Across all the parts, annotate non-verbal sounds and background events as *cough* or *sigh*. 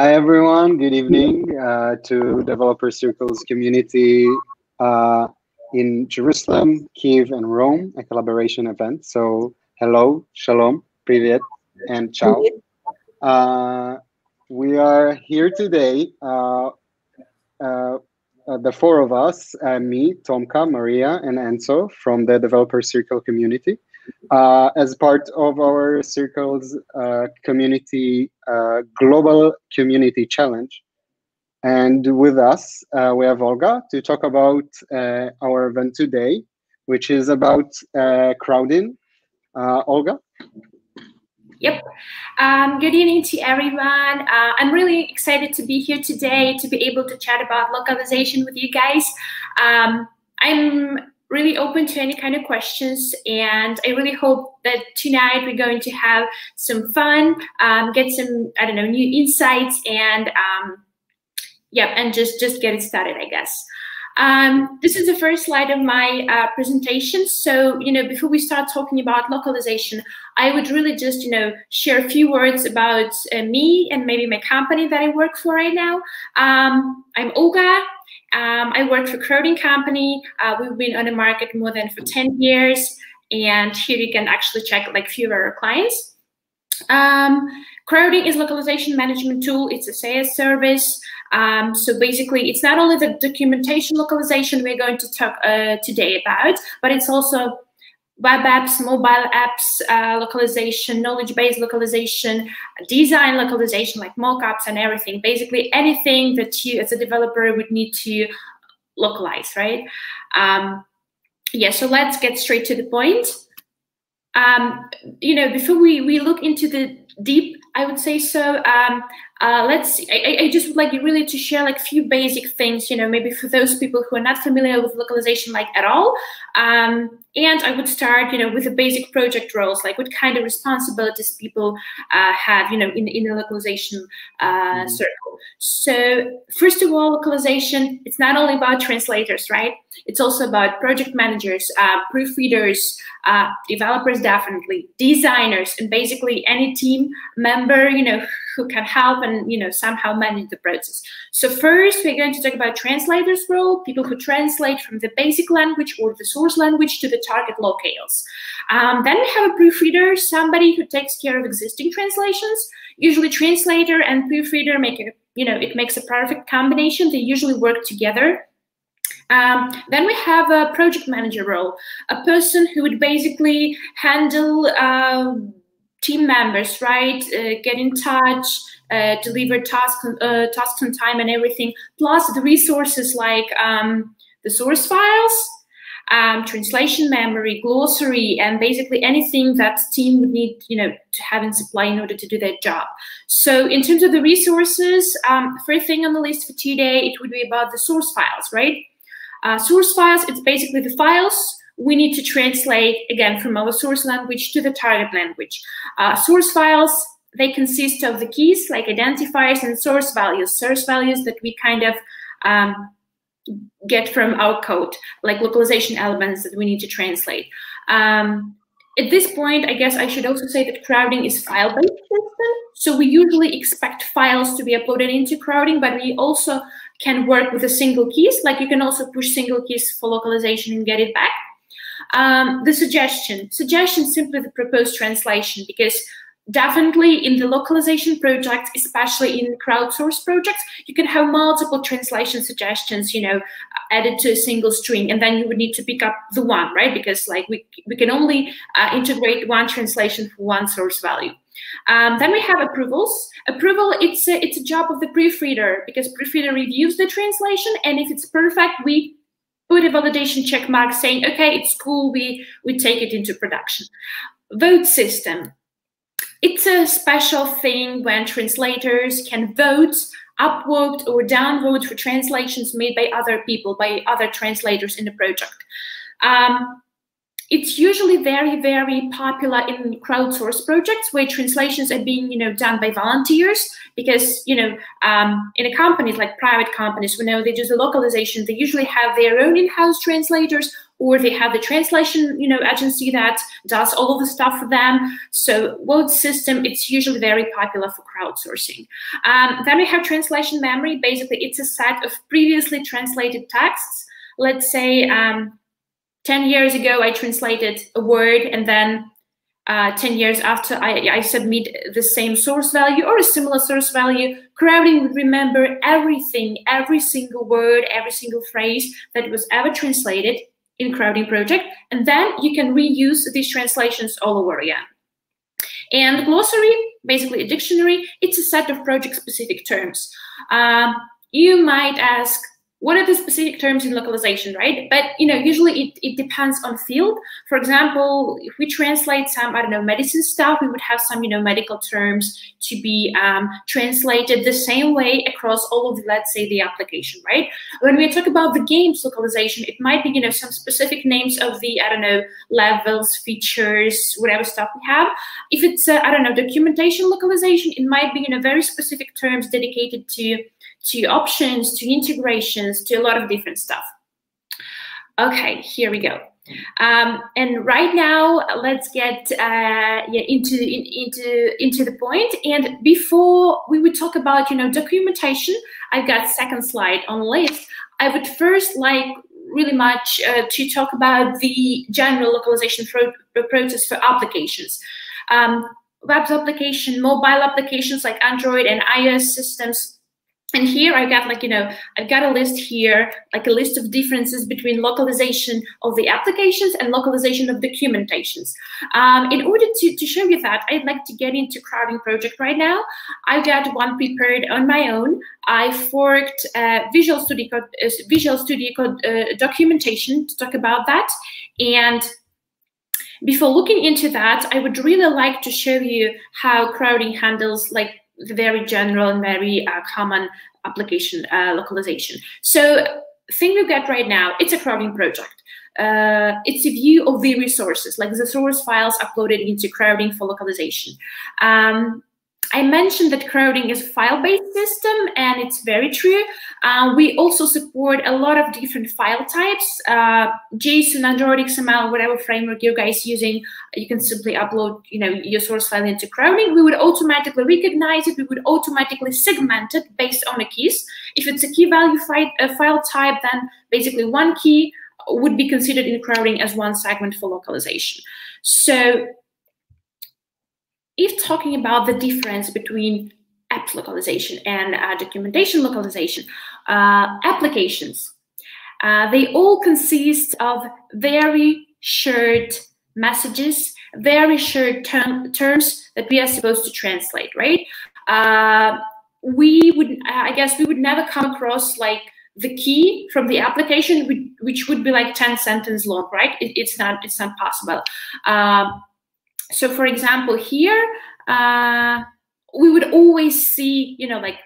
Hi, everyone. Good evening uh, to Developer Circles community uh, in Jerusalem, Kiev, and Rome, a collaboration event. So, hello, shalom, privet, and ciao. Uh, we are here today, uh, uh, uh, the four of us, me, Tomka, Maria, and Enzo from the Developer Circle community uh, as part of our Circles uh, community uh, global community challenge. And with us, uh, we have Olga to talk about our event today, which is about Crowdin. Olga? Yep. Um, good evening to everyone. Uh, I'm really excited to be here today to be able to chat about localization with you guys. Um, I'm really open to any kind of questions. And I really hope that tonight we're going to have some fun, um, get some, I don't know, new insights and um, yeah, and just, just get it started, I guess. Um, this is the first slide of my uh, presentation. So, you know, before we start talking about localization, I would really just, you know, share a few words about uh, me and maybe my company that I work for right now. Um, I'm Olga. Um, I work for Crowdin Company. Uh, we've been on the market more than for 10 years. And here you can actually check like few of our clients. Um, Crowdin is localization management tool. It's a SaaS service. Um, so basically, it's not only the documentation localization we're going to talk uh, today about, but it's also web apps, mobile apps uh, localization, knowledge-based localization, design localization like mockups and everything. Basically anything that you as a developer would need to localize, right? Um, yeah, so let's get straight to the point. Um, you know, before we, we look into the deep, I would say so, um, uh, let's I, I, just would like really to share like a few basic things you know maybe for those people who are not familiar with localization like at all. Um, and i would start you know with the basic project roles like what kind of responsibilities people uh, have you know in, in the localization uh, mm-hmm. circle. So first of all localization it's not only about translators right? It's also about project managers uh, proofreaders uh, developers definitely. Designers and basically any team member you know who can help and you know somehow manage the process. So first, we're going to talk about translators' role, people who translate from the basic language or the source language to the target locales. Um, then we have a proofreader, somebody who takes care of existing translations. Usually, translator and proofreader make a you know it makes a perfect combination. They usually work together. Um, then we have a project manager role, a person who would basically handle uh, team members, right? Uh, get in touch, uh, deliver tasks, uh, tasks on time and everything, plus the resources like um, the source files, um, translation memory, glossary, and basically anything that team would need, you know, to have in supply in order to do their job. So in terms of the resources, um, first thing on the list for today, it would be about the source files, right? Uh, source files, it's basically the files we need to translate again from our source language to the target language. Uh, source files, they consist of the keys like identifiers and source values, source values that we kind of um, get from our code, like localization elements that we need to translate. Um, at this point, I guess I should also say that Crowdin is file-based system. So we usually expect files to be uploaded into Crowdin, but we also can work with a single keys. Like you can also push single keys for localization and get it back. Um, the suggestion, suggestion simply the proposed translation because definitely in the localization projects, especially in crowdsourced projects, you can have multiple translation suggestions, you know, added to a single string, and then you would need to pick up the one, right? Because like we, we can only uh, integrate one translation for one source value. Um, then we have approvals. Approval, it's a, it's a job of the proofreader because proofreader reviews the translation, and if it's perfect, we put a validation check mark saying, okay, it's cool, we, we take it into production. Vote system. It's a special thing when translators can vote upvote or downvote for translations made by other people, by other translators in the project. Um, it's usually very, very popular in crowdsourced projects where translations are being, you know, done by volunteers because, you know, um, in a companies like private companies, we know they do the localization, they usually have their own in-house translators or they have the translation, you know, agency that does all of the stuff for them. So Word system, it's usually very popular for crowdsourcing. Um, then we have translation memory. Basically, it's a set of previously translated texts. Let's say um, 10 years ago, I translated a word and then uh, 10 years after I, I, submit the same source value or a similar source value, Crowdin would remember everything, every single word, every single phrase that was ever translated in Crowdin project. And then you can reuse these translations all over again. And glossary, basically a dictionary, it's a set of project specific terms. Um, you might ask, what are the specific terms in localization, right? But you know, usually it, it depends on field. For example, if we translate some, I don't know, medicine stuff, we would have some, you know, medical terms to be um, translated the same way across all of, let's say, the application, right? When we talk about the games localization, it might be, you know, some specific names of the, I don't know, levels, features, whatever stuff we have. If it's, uh, I don't know, documentation localization, it might be, you know, very specific terms dedicated to to options, to integrations, to a lot of different stuff. Okay, here we go. Um, and right now, let's get uh, yeah, into in, into into the point. And before we would talk about you know documentation, I've got second slide on list. I would first like really much uh, to talk about the general localization process for applications. Um, web application, mobile applications like Android and iOS systems and here I got like, you know, I've got a list here, like a list of differences between localization of the applications and localization of documentations. Um, in order to, to show you that, I'd like to get into Crowdin project right now. I've got one prepared on my own. I forked uh, Visual Studio Code, uh, Visual Studio Code uh, documentation to talk about that. And before looking into that, I would really like to show you how Crowdin handles like very general and very uh, common application uh, localization. So thing we get right now, it's a Crowdin project. Uh, it's a view of the resources, like the source files uploaded into Crowdin for localization. Um, I mentioned that Crowdin is a file-based system, and it's very true. Uh, we also support a lot of different file types, uh, JSON, Android XML, whatever framework you guys using. You can simply upload, you know, your source file into Crowdin. We would automatically recognize it. We would automatically segment it based on the keys. If it's a key value file, uh, file type, then basically one key would be considered in Crowdin as one segment for localization. So if talking about the difference between app localization and uh, documentation localization, uh, applications, uh, they all consist of very short messages, very short term, terms that we are supposed to translate, right? Uh, we would, I guess, we would never come across like the key from the application, which would be like 10 sentence long, right? It, it's not, it's not possible. So for example, here, uh, we would always see, you know, like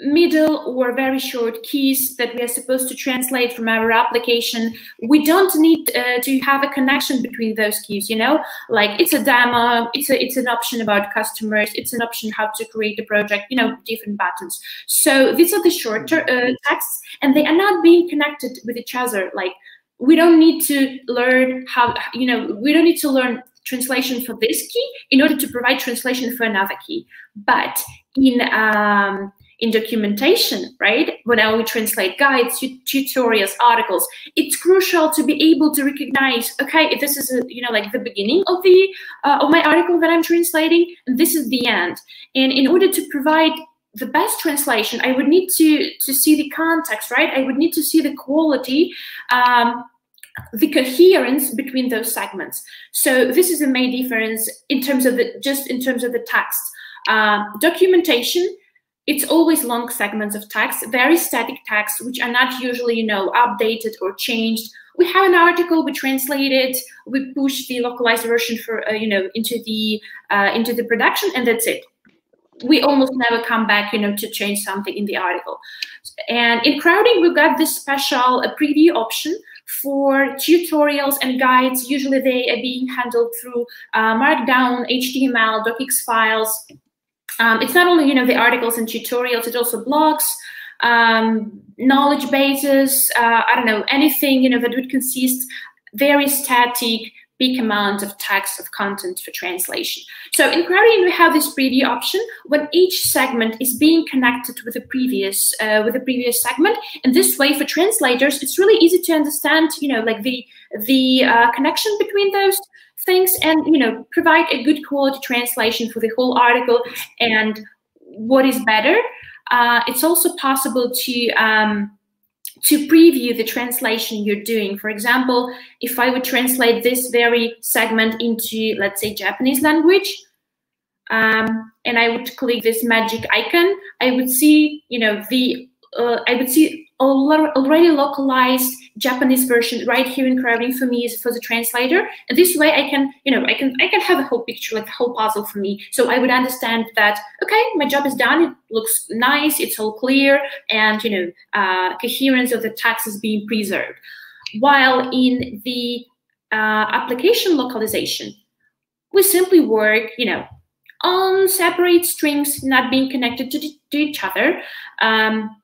middle or very short keys that we are supposed to translate from our application. We don't need uh, to have a connection between those keys, you know, like it's a demo, it's a, it's an option about customers, it's an option how to create a project, you know, different buttons. So these are the shorter uh, texts and they are not being connected with each other. Like we don't need to learn how, you know, we don't need to learn translation for this key in order to provide translation for another key. But in um, in documentation, right? When we translate guides, tutorials, articles, it's crucial to be able to recognize, okay, if this is a, you know like the beginning of the uh, of my article that I'm translating, and this is the end. And in order to provide the best translation, I would need to to see the context, right? I would need to see the quality. Um, the coherence between those segments. So this is the main difference in terms of the just in terms of the text. Uh, documentation, it's always long segments of text, very static text, which are not usually, you know, updated or changed. We have an article, we translate it, we push the localized version for, uh, you know, into the uh, into the production, and that's it. We almost never come back, you know, to change something in the article. And in Crowdin, we've got this special preview option for tutorials and guides, usually they are being handled through uh, Markdown, HTML, docx files. Um, it's not only you know the articles and tutorials, it's also blogs, um, knowledge bases. Uh, I don't know anything you know that would consist very static, big amount of text of content for translation. So in Crowdin, we have this preview option when each segment is being connected with the previous uh, with the previous segment. And this way, for translators, it's really easy to understand, you know, like the the uh, connection between those things, and you know, provide a good quality translation for the whole article. And what is better, uh, it's also possible to um, to preview the translation you're doing. For example, if I would translate this very segment into, let's say, Japanese language, um, and I would click this magic icon, I would see, you know, the uh, I would see already localized Japanese version right here in Crowdin for me is for the translator. And this way I can, you know, I can I can have a whole picture, like the whole puzzle for me. So I would understand that, okay, my job is done. It looks nice. It's all clear. And, you know, uh, coherence of the text is being preserved. While in the uh, application localization, we simply work, you know, on separate strings not being connected to, to each other. Um,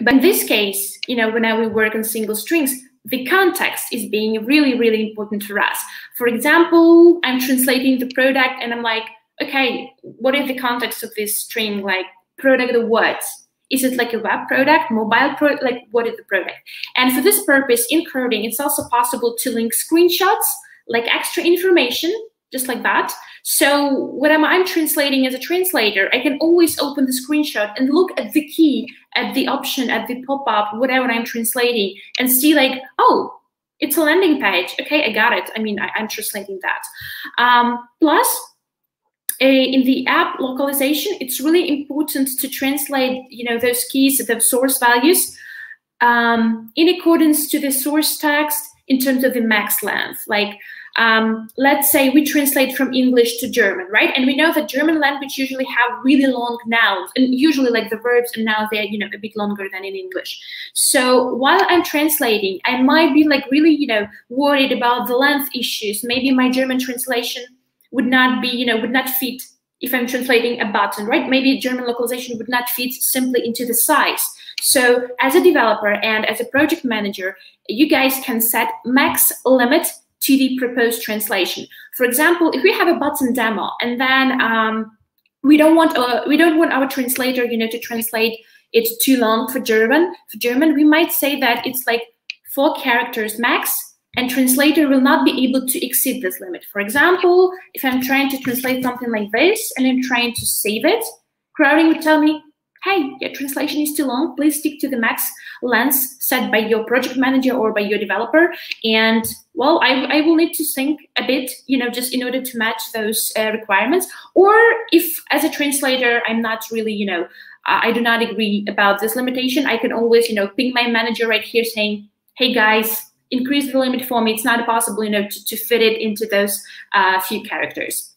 but in this case, you know, when we work on single strings, the context is being really, really important for us. For example, I'm translating the product and I'm like, okay, what is the context of this string? Like product of what? Is it like a web product, mobile product? Like what is the product? And for this purpose, in Crowdin, it's also possible to link screenshots, like extra information, just like that. So when I'm, I'm, translating as a translator, I can always open the screenshot and look at the key, at the option, at the pop-up, whatever I'm translating, and see like, oh, it's a landing page. Okay, I got it. I mean, I, am translating that. Um, plus, a, in the app localization, it's really important to translate, you know, those keys, the source values, um, in accordance to the source text in terms of the max length. Like, um, let's say we translate from English to German, right? And we know that German language usually have really long nouns, and usually like the verbs and nouns they're you know a bit longer than in English. So while I'm translating, I might be like really you know worried about the length issues. Maybe my German translation would not be you know would not fit if I'm translating a button, right? Maybe German localization would not fit simply into the size. So as a developer and as a project manager, you guys can set max limit to the proposed translation. For example, if we have a button demo and then um, we don't want uh, we don't want our translator, you know, to translate it too long for German. For German, we might say that it's like four characters max, and translator will not be able to exceed this limit. For example, if I'm trying to translate something like this and I'm trying to save it, Crowdin would tell me, hey, your translation is too long. Please stick to the max length set by your project manager or by your developer. And well, I, I will need to think a bit, you know, just in order to match those uh, requirements. Or if as a translator, I'm not really, you know, I do not agree about this limitation, I can always, you know, ping my manager right here saying, hey guys, increase the limit for me. It's not possible, you know, to, to fit it into those uh, few characters.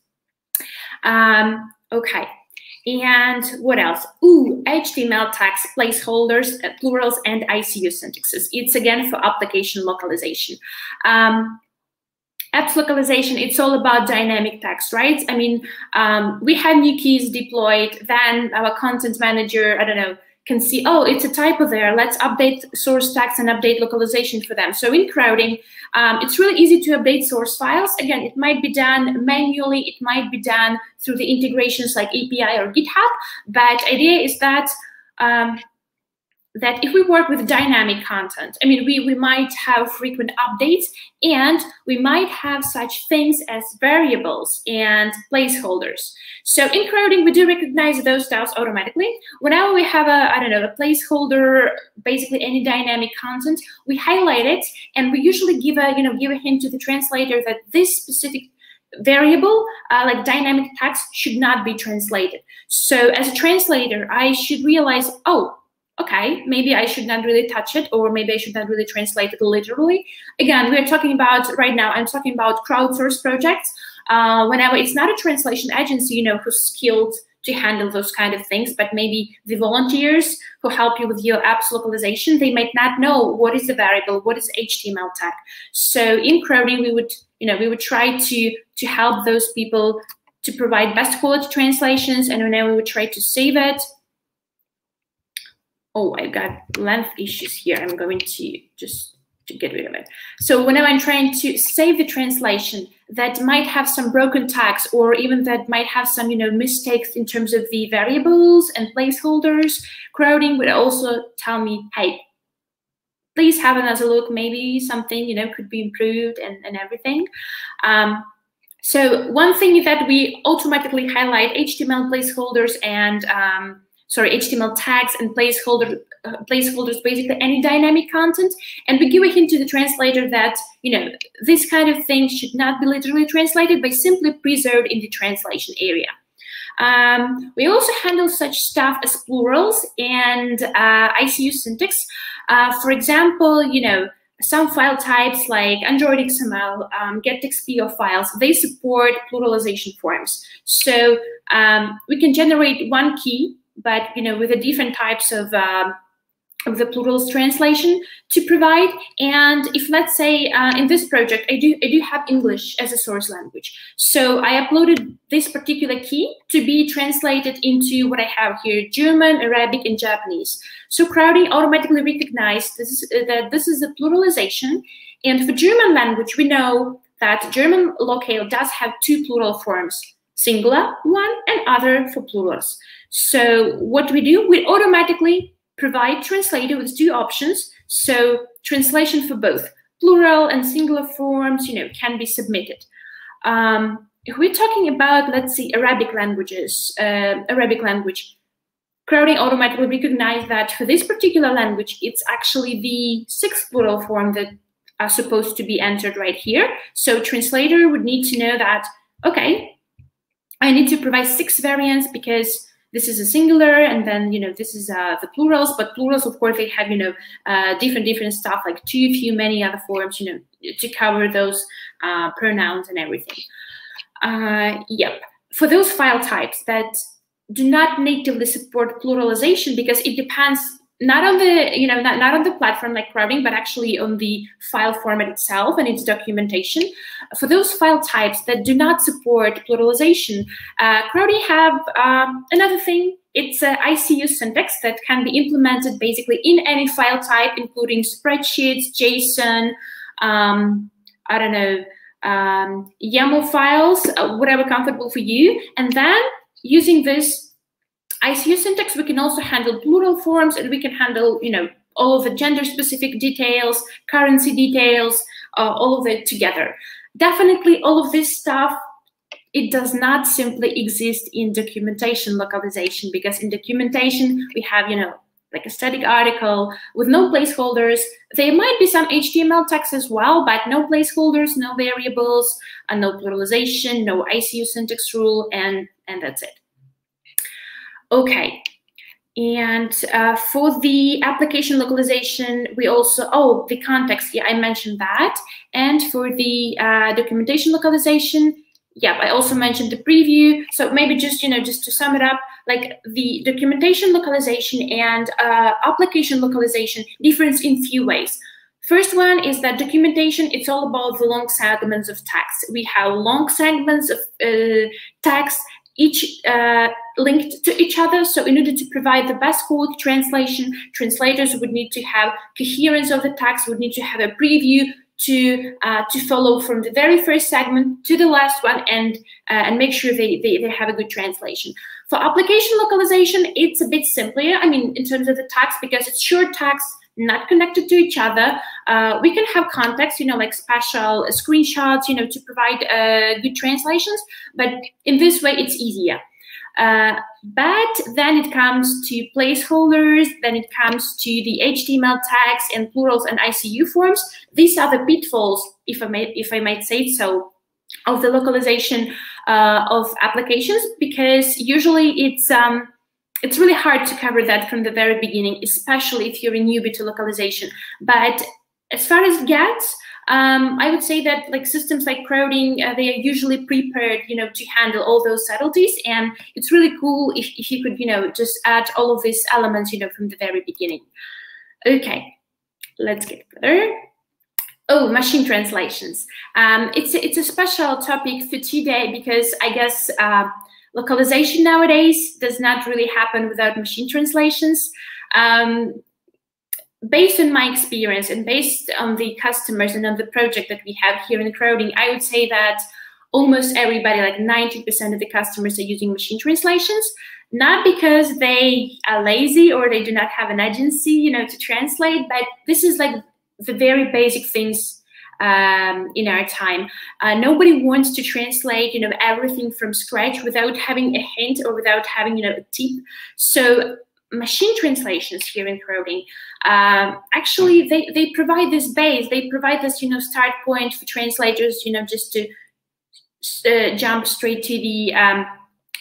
Um, okay. And what else? Ooh, HTML tags, placeholders, uh, plurals, and ICU syntaxes. It's again for application localization. Um, apps localization, it's all about dynamic text, right? I mean, um, we have new keys deployed, then our content manager, I don't know, can see, oh, it's a typo there. Let's update source tags and update localization for them. So in Crowdin, um, it's really easy to update source files. Again, it might be done manually. It might be done through the integrations like API or GitHub. But idea is that um, that if we work with dynamic content, I mean, we, we might have frequent updates and we might have such things as variables and placeholders. So in Crowdin, we do recognize those styles automatically. Whenever we have a, I don't know, a placeholder, basically any dynamic content, we highlight it and we usually give a, you know, give a hint to the translator that this specific variable, uh, like dynamic text, should not be translated. So as a translator, I should realize, oh, okay, maybe I should not really touch it, or maybe I should not really translate it literally. Again, we're talking about right now, I'm talking about crowdsourced projects. Uh, whenever it's not a translation agency, you know, who's skilled to handle those kind of things, but maybe the volunteers who help you with your app's localization, they might not know what is the variable, what is HTML tag. So in Crowdin, we would, you know, we would try to to help those people to provide best quality translations, and then we would try to save it oh, I've got length issues here. I'm going to just to get rid of it. So whenever I'm trying to save the translation that might have some broken tags or even that might have some, you know, mistakes in terms of the variables and placeholders, Crowdin would also tell me, hey, please have another look. Maybe something, you know, could be improved and, and everything. Um, so one thing that we automatically highlight HTML placeholders and um, sorry, HTML tags and placeholder uh, placeholders, basically any dynamic content, and we give a hint to the translator that you know this kind of thing should not be literally translated, but simply preserved in the translation area. Um, we also handle such stuff as plurals and uh, ICU syntax. Uh, for example, you know, some file types like Android XML, um, gettext PO files, they support pluralization forms. So um, we can generate one key, but you know, with the different types of um, of the plurals translation to provide. And if let's say uh, in this project, I do, I do have English as a source language. So I uploaded this particular key to be translated into what I have here, German, Arabic, and Japanese. So Crowdin automatically recognized this is, uh, that this is a pluralization. And for German language, we know that German locale does have two plural forms, singular one and other for plurals. So what we do, we automatically provide translator with two options. So translation for both plural and singular forms, you know, can be submitted. Um, if we're talking about, let's see, Arabic languages, uh, Arabic language, Crowdin automatically recognize that for this particular language, it's actually the sixth plural form that are supposed to be entered right here. So translator would need to know that, okay, I need to provide six variants because this is a singular and then you know this is uh, the plurals but plurals of course they have you know uh, different different stuff like too few many other forms you know to cover those uh, pronouns and everything. Uh, yep. For those file types that do not natively support pluralization because it depends not on the you know not, not on the platform like Crowdin but actually on the file format itself and its documentation for those file types that do not support pluralization uh, Crowdin have um, another thing it's an icu syntax that can be implemented basically in any file type including spreadsheets json um, i don't know um, YAML files, uh, whatever comfortable for you. And then using this ICU syntax, we can also handle plural forms and we can handle, you know, all of the gender specific details, currency details, uh, all of it together. Definitely all of this stuff, it does not simply exist in documentation localization because in documentation we have, you know, like a static article with no placeholders. There might be some HTML text as well, but no placeholders, no variables, and no pluralization, no ICU syntax rule, and, and that's it. Okay. And uh, for the application localization, we also, oh, the context, yeah, I mentioned that. And for the uh, documentation localization, yeah, I also mentioned the preview. So maybe just, you know, just to sum it up, like the documentation localization and uh, application localization difference in few ways. First one is that documentation, it's all about the long segments of text. We have long segments of uh, text each uh, linked to each other. So in order to provide the best quality translation, translators would need to have coherence of the text, would need to have a preview to uh, to follow from the very first segment to the last one and uh, and make sure they, they, they have a good translation. For application localization, it's a bit simpler. I mean, in terms of the text, because it's short text, not connected to each other. Uh, we can have context, you know, like special screenshots, you know, to provide uh, good translations. But in this way, it's easier. Uh, but then it comes to placeholders, then it comes to the HTML tags and plurals and ICU forms. These are the pitfalls, if I may, if I might say so, of the localization uh, of applications, because usually it's um, it's really hard to cover that from the very beginning, especially if you're a newbie to localization. But as far as it gets, um, I would say that like systems like Crowdin, uh, they are usually prepared, you know, to handle all those subtleties. And it's really cool if, if you could, you know, just add all of these elements, you know, from the very beginning. Okay, let's get further. Oh, machine translations. Um, it's, a, it's a special topic for today because I guess uh, localization nowadays does not really happen without machine translations. Um, based on my experience and based on the customers and on the project that we have here in Crowdin, I would say that almost everybody, like 90% of the customers are using machine translations, not because they are lazy or they do not have an agency, you know, to translate, but this is like the very basic things um, in our time. Uh, nobody wants to translate, you know, everything from scratch without having a hint or without having, you know, a tip. So machine translations here in Crowdin um, actually they, they provide this base they provide this you know start point for translators you know just to uh, jump straight to the um,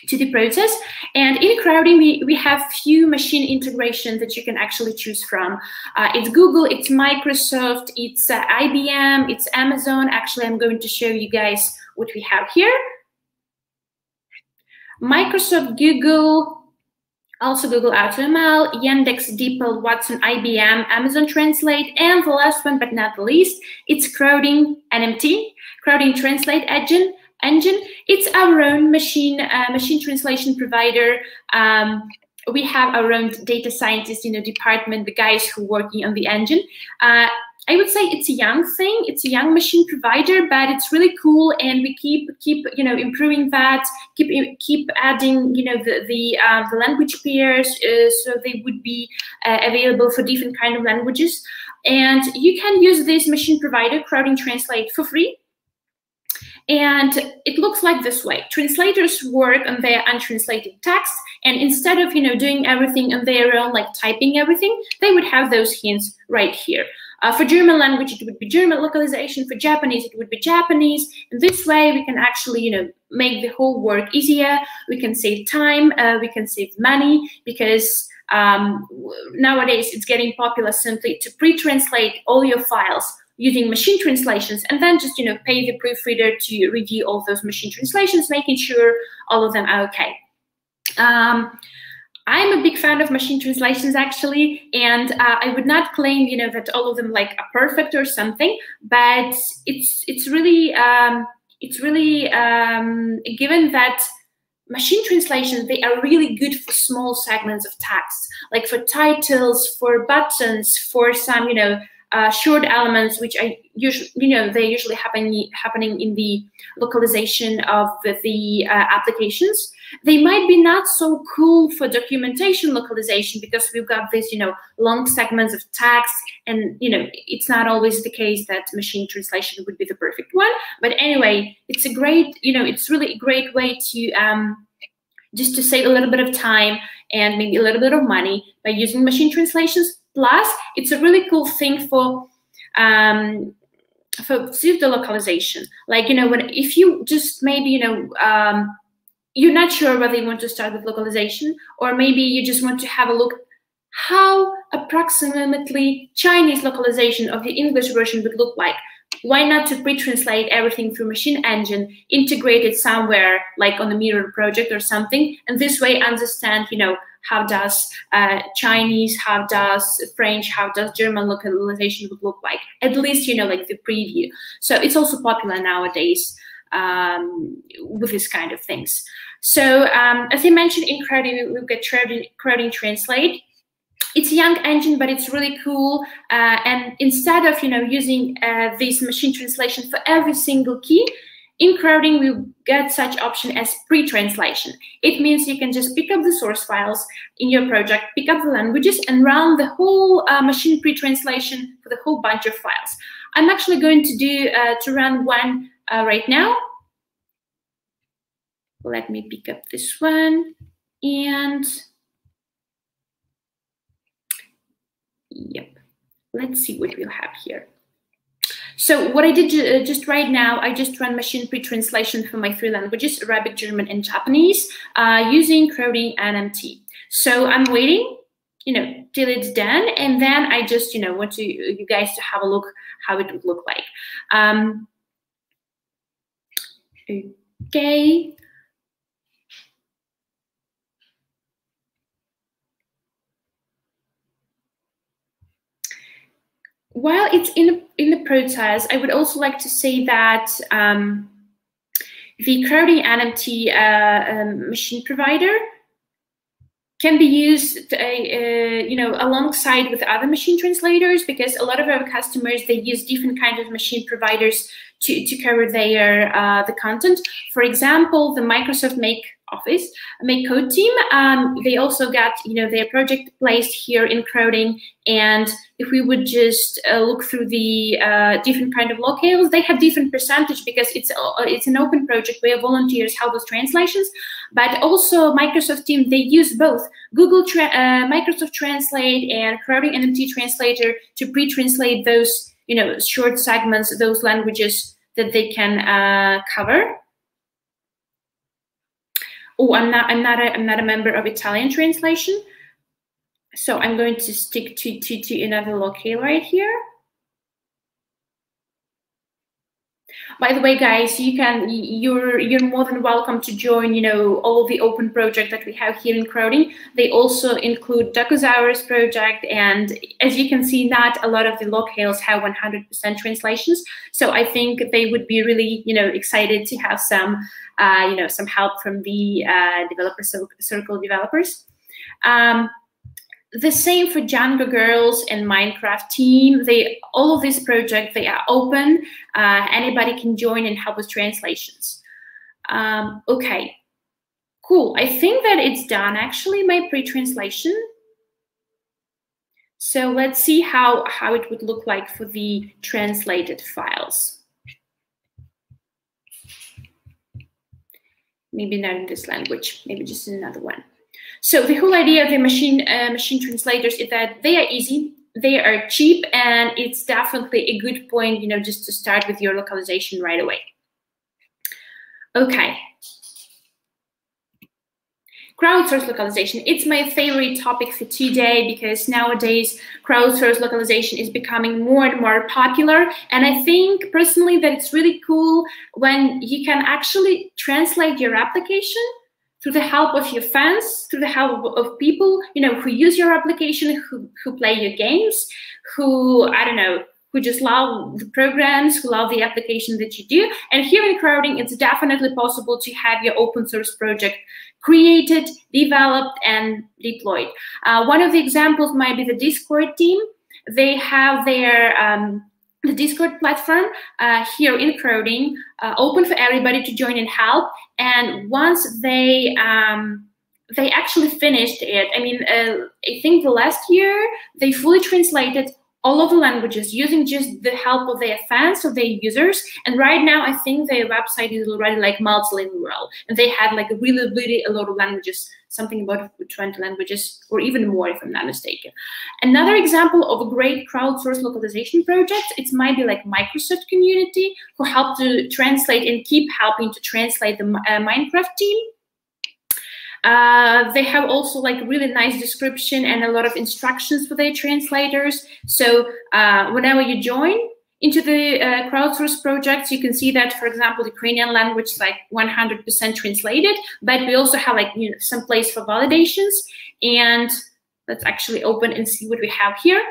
to the process. And in Crowdin, we, we have few machine integration that you can actually choose from. Uh, it's Google, it's Microsoft, it's uh, IBM, it's Amazon. Actually, I'm going to show you guys what we have here. Microsoft, Google, also Google AutoML, Yandex, DeepL, Watson, IBM, Amazon Translate, and the last one but not the least, it's Crowdin NMT, Crowdin Translate Engine engine. It's our own machine uh, machine translation provider. Um, we have our own data scientists in the department, the guys who working on the engine. Uh, I would say it's a young thing. It's a young machine provider, but it's really cool, and we keep keep you know improving that. Keep keep adding you know the the, uh, the language pairs, uh, so they would be uh, available for different kind of languages. And you can use this machine provider, Crowdin Translate, for free. And it looks like this way. Translators work on their untranslated text, and instead of you know doing everything on their own, like typing everything, they would have those hints right here. Uh, for German language, it would be German localization. For Japanese, it would be Japanese. And this way, we can actually, you know, make the whole work easier. We can save time. Uh, we can save money because um, nowadays it's getting popular simply to pre-translate all your files using machine translations and then just you know pay the proofreader to review all those machine translations making sure all of them are okay. Um, I'm a big fan of machine translations actually, and uh, I would not claim, you know, that all of them like are perfect or something, but it's it's really um, it's really um, given that machine translations they are really good for small segments of text, like for titles, for buttons, for some you know uh, short elements, which I usually, you know, they usually happen happening in the localization of the, uh, applications. They might be not so cool for documentation localization because we've got this, you know, long segments of text, and you know, it's not always the case that machine translation would be the perfect one. But anyway, it's a great, you know, it's really a great way to um, just to save a little bit of time and maybe a little bit of money by using machine translations Plus, it's a really cool thing for um, for pseudo localization. Like you know, when if you just maybe you know um, you're not sure whether you want to start with localization or maybe you just want to have a look how approximately Chinese localization of the English version would look like. Why not to pre-translate everything through machine engine, integrate it somewhere like on the mirror project or something, and this way understand, you know, how does uh, Chinese, how does French, how does German localization would look like? At least, you know, like the preview. So it's also popular nowadays um, with this kind of things. So um, as I mentioned in Crowdin, we've got Crowdin, translate. It's a young engine, but it's really cool. Uh, and instead of you know using uh, this machine translation for every single key, in Crowdin, we get such option as pre-translation. It means you can just pick up the source files in your project, pick up the languages, and run the whole uh, machine pre-translation for the whole bunch of files. I'm actually going to do uh, to run one uh, right now. Let me pick up this one and yep. Let's see what we'll have here. So what I did uh, just right now, I just ran machine pre-translation for my three languages, Arabic, German, and Japanese, uh, using Crowdin NMT. So I'm waiting, you know, till it's done, and then I just, you know, want to you guys to have a look how it would look like. Um, okay. While it's in in the process, I would also like to say that um, the Crowdin NMT uh, um, machine provider can be used, uh, uh, you know, alongside with other machine translators because a lot of our customers they use different kinds of machine providers to, to cover their uh, the content. For example, the Microsoft Make Office Make Code team, um, they also got you know their project placed here in Crowdin. And if we would just uh, look through the uh, different kind of locales, they have different percentage because it's uh, it's an open project where volunteers help with translations. But also Microsoft team they use both Google Tra uh, Microsoft Translate and Crowdin NMT Translator to pre-translate those you know, short segments, those languages that they can uh, cover. Oh, I'm not, I'm not, a, I'm not a member of Italian translation. So I'm going to stick to, to, to another locale right here. By the way, guys, you can you're you're more than welcome to join. You know all the open project that we have here in Crowdin. They also include Docusaurus project, and as you can see, not a lot of the locales have 100% translations. So I think they would be really you know excited to have some uh, you know some help from the uh, developer circle developers. Um, the same for Django Girls and Minecraft team. They all of these projects they are open. Uh, anybody can join and help with translations. Um, okay, cool. I think that it's done actually my pre-translation. So let's see how how it would look like for the translated files. Maybe not in this language. Maybe just in another one. So the whole idea of the machine uh, machine translators is that they are easy, they are cheap, and it's definitely a good point, you know, just to start with your localization right away. Okay. Crowdsourced localization. It's my favorite topic for today because nowadays crowdsourced localization is becoming more and more popular. And I think personally that it's really cool when you can actually translate your application through the help of your fans, through the help of people, you know, who use your application, who, who play your games, who, I don't know, who just love the programs, who love the application that you do. And here in Crowdin, it's definitely possible to have your open source project created, developed, and deployed. Uh, one of the examples might be the Discord team. They have their um, the Discord platform uh, here in Crowdin, uh, open for everybody to join and help. And once they um, they actually finished it, I mean, uh, I think the last year they fully translated all of the languages using just the help of their fans, or their users. And right now, I think their website is already like multilingual, and they had like really, really a lot of languages, something about 20 languages, or even more, if I'm not mistaken. Another example of a great crowdsourced localization project, it might be like Microsoft community, who help to translate and keep helping to translate the uh, Minecraft team uh, they have also like really nice description and a lot of instructions for their translators. So uh, whenever you join into the uh, crowdsourced projects, you can see that, for example, the Ukrainian language is like 100% translated, but we also have like you know, some place for validations. And let's actually open and see what we have here.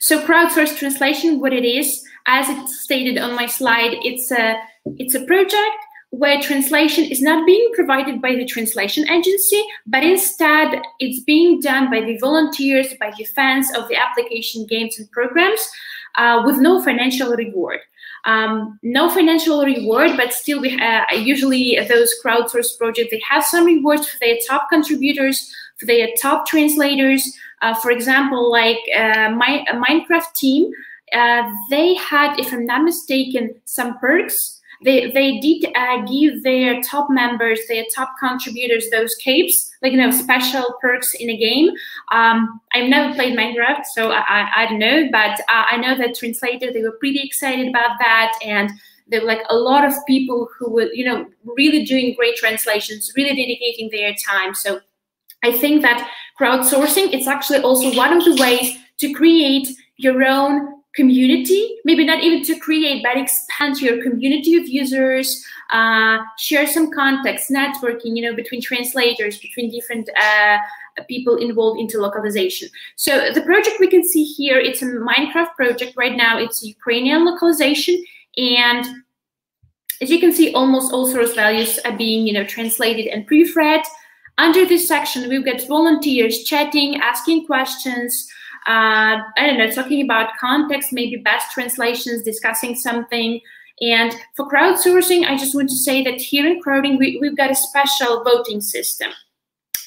So crowdsourced translation, what it is, as it stated on my slide, it's a it's a project where translation is not being provided by the translation agency, but instead it's being done by the volunteers, by the fans of the application, games, and programs uh, with no financial reward. Um, no financial reward, but still, we uh, usually those crowdsourced projects they have some rewards for their top contributors, for their top translators. Uh, for example, like uh, my Minecraft team, uh, they had, if I'm not mistaken, some perks they they did uh, give their top members, their top contributors, those capes, like you know, special perks in a game. Um, I've never played Minecraft, so I, I, I don't know, but uh, I know that translator they were pretty excited about that, and there were like a lot of people who were you know really doing great translations, really dedicating their time. So I think that crowdsourcing it's actually also one of the ways to create your own community, maybe not even to create, but expand your community of users, uh, share some context, networking, you know, between translators, between different uh, people involved into localization. So the project we can see here, it's a Minecraft project right now. It's Ukrainian localization. And as you can see, almost all source values are being, you know, translated and pre-read. Under this section, we've got volunteers chatting, asking questions, uh, I don't know, talking about context, maybe best translations, discussing something. And for crowdsourcing, I just want to say that here in Crowdin, we, we've got a special voting system.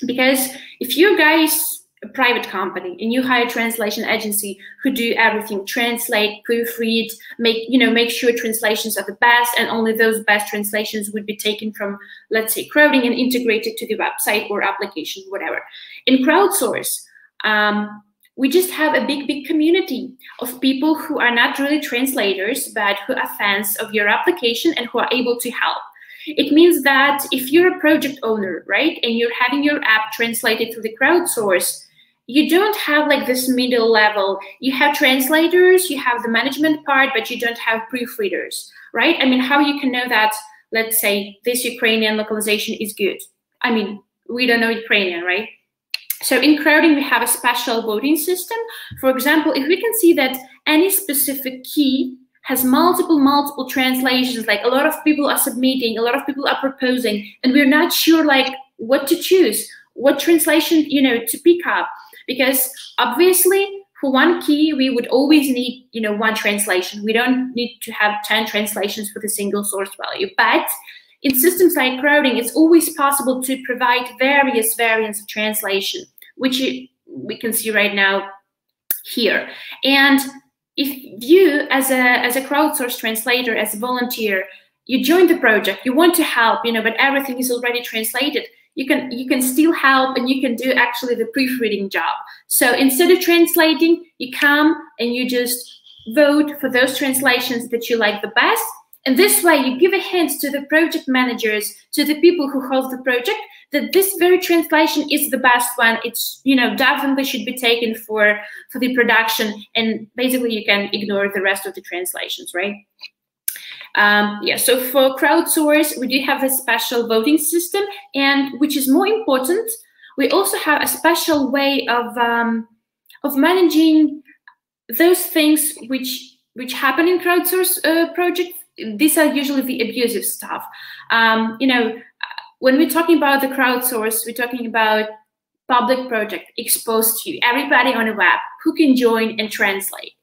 Because if you guys a private company and you hire a translation agency who do everything translate proofread make you know make sure translations are the best and only those best translations would be taken from let's say Crowdin and integrated to the website or application whatever in crowdsource um, we just have a big big community of people who are not really translators but who are fans of your application and who are able to help it means that if you're a project owner, right, and you're having your app translated through the crowdsource, you don't have like this middle level. You have translators, you have the management part, but you don't have proofreaders, right? I mean, how you can know that, let's say, this Ukrainian localization is good? I mean, we don't know Ukrainian, right? So in Crowdin, we have a special voting system. For example, if we can see that any specific key has multiple, multiple translations, like a lot of people are submitting, a lot of people are proposing, and we're not sure like what to choose, what translation, you know, to pick up. Because obviously for one key we would always need you know one translation. We don't need to have 10 translations for the single source value. But in systems like Crowdin it's always possible to provide various variants of translation which we can see right now here and if you as a as a crowdsourced translator as a volunteer you join the project you want to help you know but everything is already translated you can you can still help and you can do actually the proofreading job. So instead of translating, you come and you just vote for those translations that you like the best. And this way you give a hint to the project managers, to the people who hold the project, that this very translation is the best one. It's, you know, definitely should be taken for, for the production. And basically you can ignore the rest of the translations, right? Um, yeah, so for crowdsource, we do have a special voting system, and which is more important, we also have a special way of um, of managing those things which which happen in crowdsource uh, projects. These are usually the abusive stuff. Um, you know, when we're talking about the crowdsource, we're talking about public project exposed to everybody on the web who can join and translate.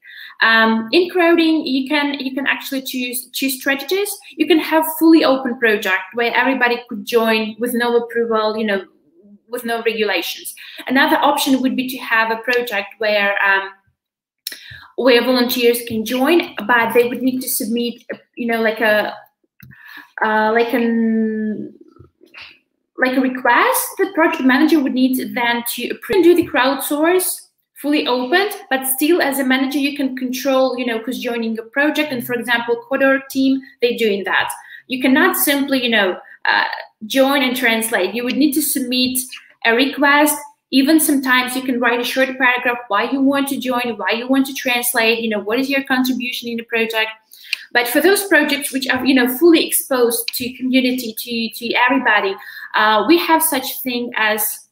Um, in Crowdin, you can you can actually choose choose strategies. You can have fully open project where everybody could join with no approval, you know, with no regulations. Another option would be to have a project where um, where volunteers can join, but they would need to submit, you know, like a uh, like an like a request. The project manager would need then to approve do the crowdsource fully opened, but still as a manager, you can control, you know, who's joining a project. And for example, Code.org team, they're doing that. You cannot simply, you know, uh, join and translate. You would need to submit a request. Even sometimes you can write a short paragraph why you want to join, why you want to translate, you know, what is your contribution in the project. But for those projects which are, you know, fully exposed to community, to, to everybody, uh, we have such thing as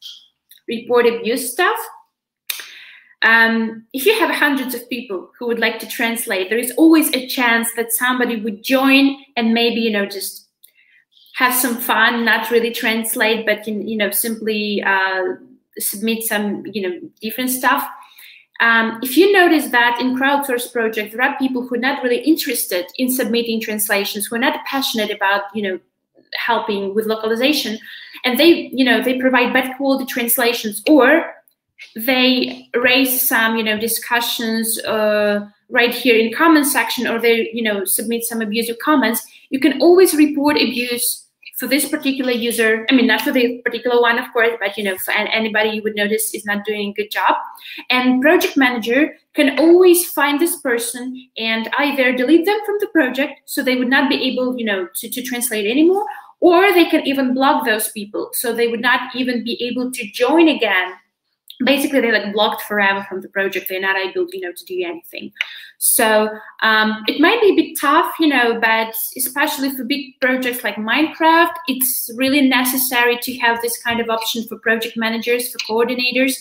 report abuse stuff um, if you have hundreds of people who would like to translate, there is always a chance that somebody would join and maybe, you know, just have some fun, not really translate, but, you know, simply uh, submit some, you know, different stuff. Um, if you notice that in crowdsource projects, there are people who are not really interested in submitting translations, who are not passionate about, you know, helping with localization, and they, you know, they provide bad quality translations or they raise some, you know, discussions uh, right here in comment section, or they, you know, submit some abusive comments, you can always report abuse for this particular user. I mean, not for the particular one, of course, but you know, for anybody you would notice is not doing a good job. And project manager can always find this person and either delete them from the project so they would not be able, you know, to, to translate anymore, or they can even block those people so they would not even be able to join again basically they're like blocked forever from the project. They're not able you know to do anything. So um, it might be a bit tough you know but especially for big projects like minecraft it's really necessary to have this kind of option for project managers for coordinators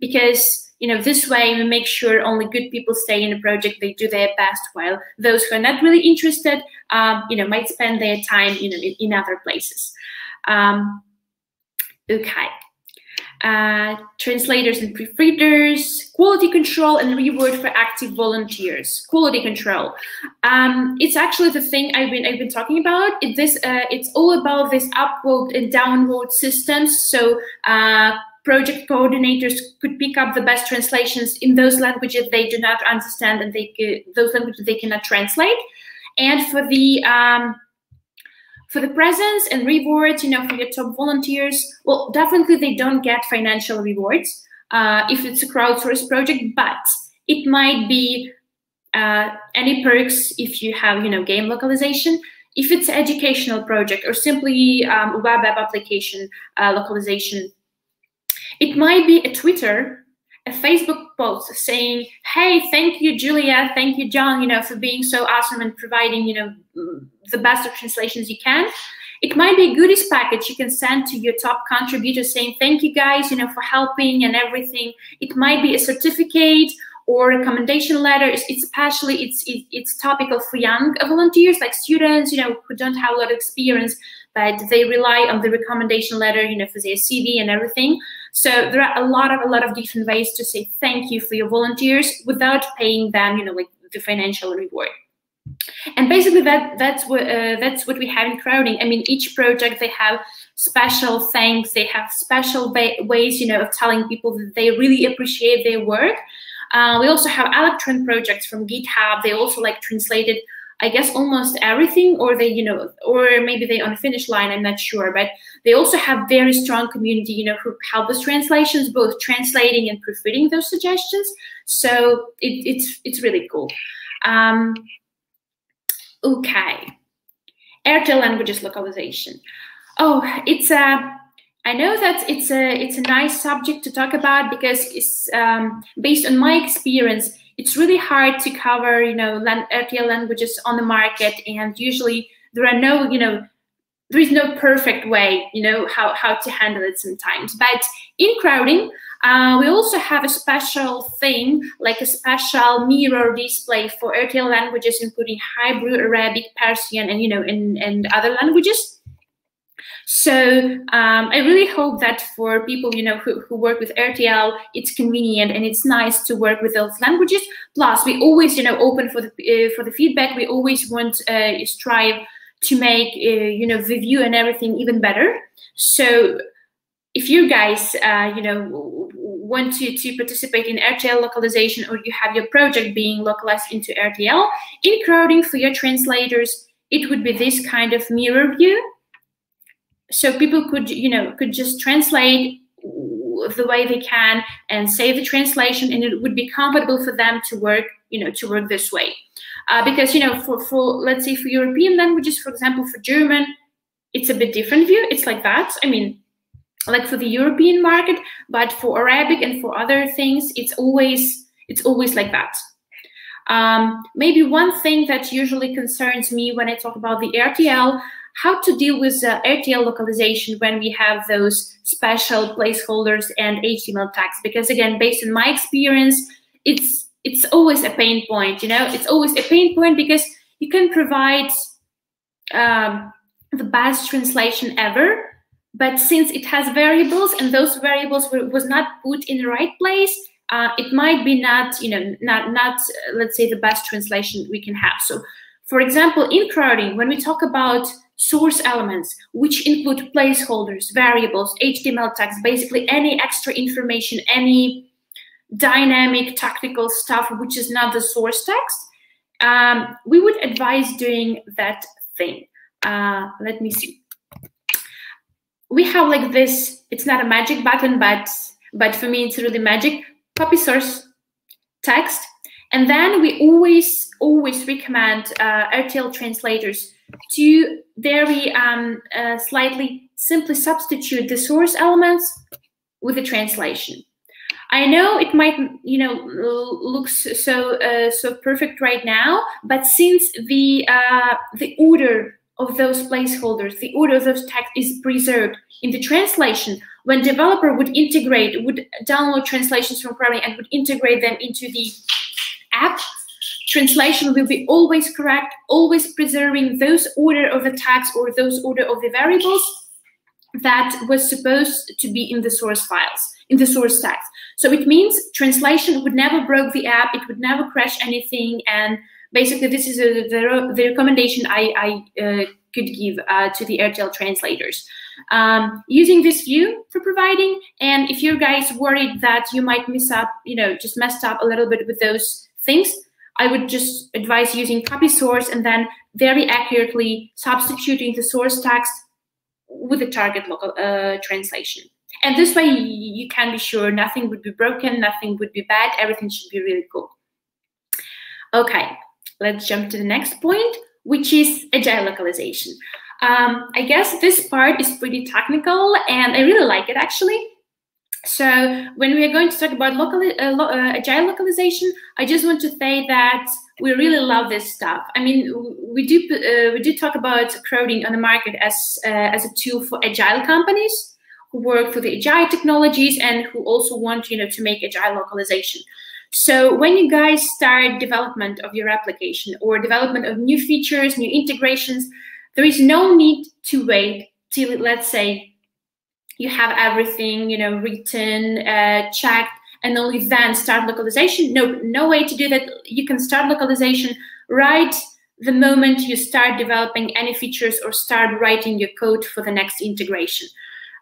because you know this way we make sure only good people stay in the project. They do their best while those who are not really interested um, you know might spend their time you know in, in other places. Um, Okay. Uh, translators and proofreaders, quality control and reward for active volunteers. Quality control. Um, it's actually the thing I've been I've been talking about. It, this uh, it's all about this upvote and downvote systems. So uh, project coordinators could pick up the best translations in those languages they do not understand and they those languages they cannot translate. And for the um, for the presence and rewards, you know, for your top volunteers, well, definitely they don't get financial rewards uh, if it's a crowdsourced project, but it might be uh, any perks if you have, you know, game localization. If it's an educational project or simply um, web app application uh, localization, it might be a Twitter, a Facebook post saying, "Hey, thank you, Julia, thank you, John, you know, for being so awesome and providing, you know, the best of translations you can." It might be a goodies package you can send to your top contributors saying, "Thank you, guys, you know, for helping and everything." It might be a certificate or recommendation letter. Especially it's it, it's topical for young volunteers like students, you know, who don't have a lot of experience, but they rely on the recommendation letter, you know, for their CV and everything. So there are a lot of a lot of different ways to say thank you for your volunteers without paying them, you know, like the financial reward. And basically, that that's what uh, that's what we have in Crowdin. I mean, each project they have special thanks. They have special ways, you know, of telling people that they really appreciate their work. Uh, we also have Electron projects from GitHub. They also like translated I guess almost everything, or they, you know, or maybe they on a finish line. I'm not sure, but they also have very strong community, you know, who help with translations, both translating and proofreading those suggestions. So it, it's it's really cool. Um, okay, RTL languages localization. Oh, it's a. I know that it's a it's a nice subject to talk about because it's um, based on my experience it's really hard to cover, you know, RTL languages on the market, and usually there are no, you know, there is no perfect way, you know, how, how to handle it sometimes. But in Crowdin, uh, we also have a special thing, like a special mirror display for RTL languages, including Hebrew, Arabic, Persian, and, you know, and, and other languages. So um, I really hope that for people, you know, who, who work with RTL, it's convenient and it's nice to work with those languages. Plus, we always, you know, open for the uh, for the feedback. We always want uh, strive to make, uh, you know, the view and everything even better. So if you guys, uh, you know, want to, to participate in RTL localization or you have your project being localized into RTL, in Crowdin for your translators, it would be this kind of mirror view so people could you know could just translate the way they can and save the translation and it would be comfortable for them to work you know to work this way. Uh, because you know for for let's say for european languages for example for german it's a bit different view. It's like that. I mean like for the european market but for arabic and for other things it's always it's always like that. Um, maybe one thing that usually concerns me when i talk about the rtl how to deal with uh, RTL localization when we have those special placeholders and HTML tags. Because again, based on my experience, it's it's always a pain point. You know, it's always a pain point because you can provide um, the best translation ever, but since it has variables and those variables were, was not put in the right place, uh, it might be not, you know, not not uh, let's say the best translation we can have. So, for example, in Crowdin, when we talk about source elements, which include placeholders, variables, HTML tags, basically any extra information, any dynamic technical stuff which is not the source text, um, we would advise doing that thing. Uh, let me see. We have like this, it's not a magic button, but but for me it's really magic. Copy source text. And then we always, always recommend uh, RTL translators to very um, uh, slightly simply substitute the source elements with the translation. I know it might, you know, looks so uh, so perfect right now, but since the uh, the order of those placeholders, the order of those text is preserved in the translation, when developer would integrate, would download translations from Crowdin and would integrate them into the app, translation will be always correct, always preserving those order of the tags or those order of the variables. that was supposed to be in the source files, in the source tags. So it means translation would never broke the app, it would never crash anything, and basically this is a, the, the recommendation I, I uh, could give uh, to the RTL translators. Um, using this view for providing, and if you guys worried that you might miss up, you know, just messed up a little bit with those things, I would just advise using copy source and then very accurately substituting the source text with the target local uh, translation. And this way you can be sure nothing would be broken, nothing would be bad, everything should be really cool. Okay, let's jump to the next point, which is agile localization. Um, I guess this part is pretty technical and I really like it actually. So when we are going to talk about uh, lo uh, agile localization, I just want to say that we really love this stuff. I mean, we do uh, we do talk about Crowdin on the market as uh, as a tool for agile companies who work for the agile technologies and who also want you know to make agile localization. So when you guys start development of your application or development of new features, new integrations, there is no need to wait till, let's say, you have everything, you know, written, uh, checked, and only then start localization. No, no way to do that. You can start localization right the moment you start developing any features or start writing your code for the next integration.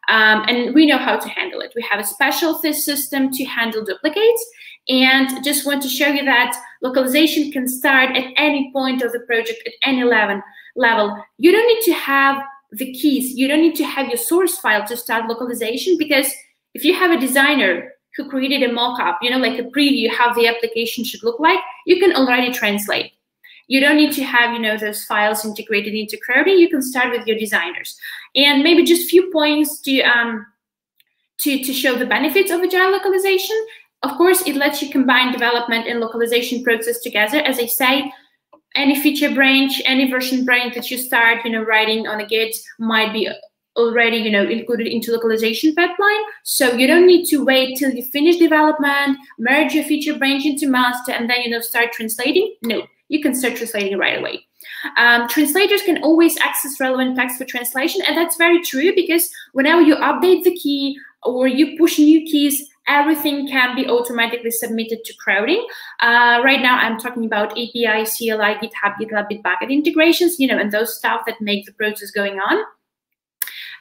Um, and we know how to handle it. We have a special system to handle duplicates. And just want to show you that localization can start at any point of the project, at any level level. You don't need to have the keys. You don't need to have your source file to start localization because if you have a designer who created a mockup, you know, like a preview how the application should look like, you can already translate. You don't need to have, you know, those files integrated into Crowdin. You can start with your designers. And maybe just few points to um, to, to show the benefits of agile localization. Of course, it lets you combine development and localization process together. As I say, any feature branch, any version branch that you start, you know, writing on a Git might be already, you know, included into localization pipeline. So you don't need to wait till you finish development, merge your feature branch into master, and then, you know, start translating. No, you can start translating right away. Um, translators can always access relevant text for translation, and that's very true because whenever you update the key or you push new keys, everything can be automatically submitted to Crowdin. Uh, right now, I'm talking about API, CLI, GitHub, GitLab, Bitbucket integrations, you know, and those stuff that make the process going on.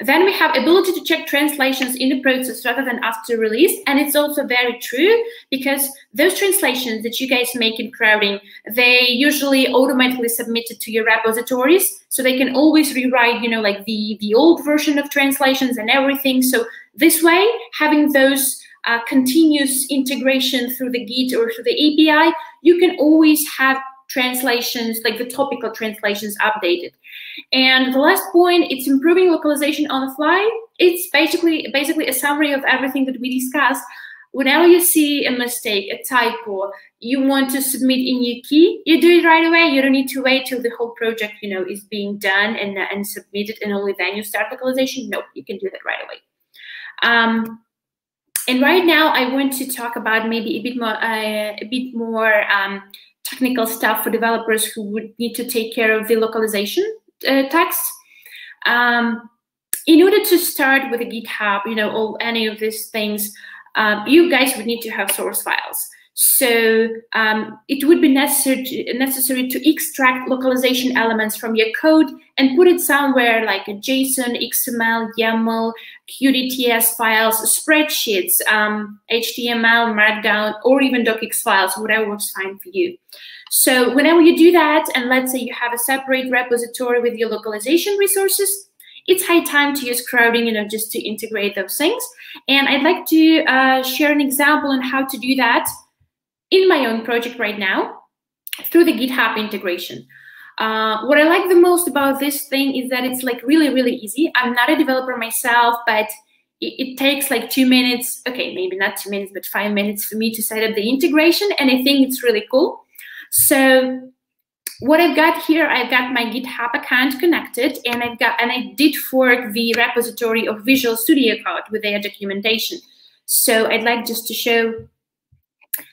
Then we have ability to check translations in the process rather than after release. And it's also very true because those translations that you guys make in Crowdin, they usually automatically submitted to your repositories. So they can always rewrite, you know, like the, the old version of translations and everything. So this way, having those uh, continuous integration through the Git or through the API, you can always have translations, like the topical translations updated. And the last point, it's improving localization on the fly. It's basically basically a summary of everything that we discussed. Whenever you see a mistake, a typo, you want to submit a new key, you do it right away. You don't need to wait till the whole project, you know, is being done and, and submitted, and only then you start localization. No, you can do that right away. Um, and right now, I want to talk about maybe a bit more, uh, a bit more um, technical stuff for developers who would need to take care of the localization uh, text. Um, in order to start with GitHub, you know, all any of these things, uh, you guys would need to have source files. So um, it would be necessary to, necessary to extract localization elements from your code and put it somewhere like a JSON, XML, YAML, QDTS files, spreadsheets, um, HTML, Markdown, or even docx files, whatever works fine for you. So whenever you do that, and let's say you have a separate repository with your localization resources, it's high time to use Crowdin, you know, just to integrate those things. And I'd like to uh, share an example on how to do that in my own project right now through the GitHub integration. Uh, what I like the most about this thing is that it's like really, really easy. I'm not a developer myself, but it, it, takes like two minutes, okay, maybe not two minutes, but five minutes for me to set up the integration. And I think it's really cool. So what I've got here, I've got my GitHub account connected and I've got, and I did fork the repository of Visual Studio Code with their documentation. So I'd like just to show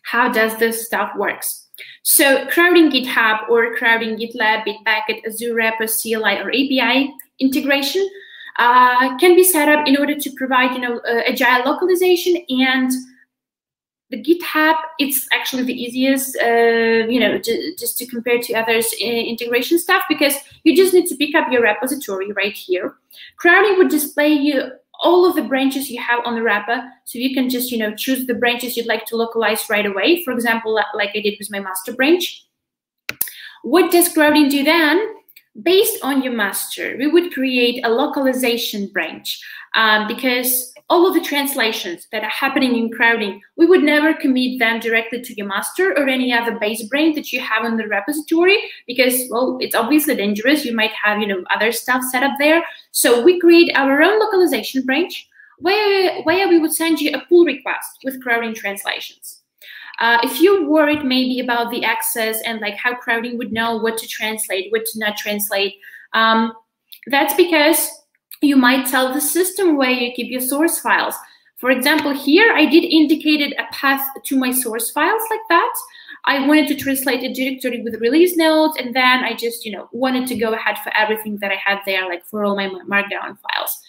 how does this stuff works. So Crowdin GitHub or Crowdin GitLab, Bitbucket, Azure Repo, CLI, or API integration, uh, can be set up in order to provide, you know, uh, agile localization and the GitHub, it's actually the easiest, uh, you know, just to compare to others uh, integration stuff because you just need to pick up your repository right here. Crowdin would display you all of the branches you have on the wrapper. So you can just, you know, choose the branches you'd like to localize right away. For example, like I did with my master branch. What does Crowdin do then? Based on your master, we would create a localization branch um, because all of the translations that are happening in Crowdin, we would never commit them directly to your master or any other base branch that you have in the repository because, well, it's obviously dangerous. You might have, you know, other stuff set up there. So we create our own localization branch where, where we would send you a pull request with Crowdin translations. Uh, if you're worried maybe about the access and like how Crowdin would know what to translate, what to not translate, um, that's because you might tell the system where you keep your source files. For example, here I did indicated a path to my source files like that. I wanted to translate a directory with release notes, and then I just, you know, wanted to go ahead for everything that I had there, like for all my markdown files.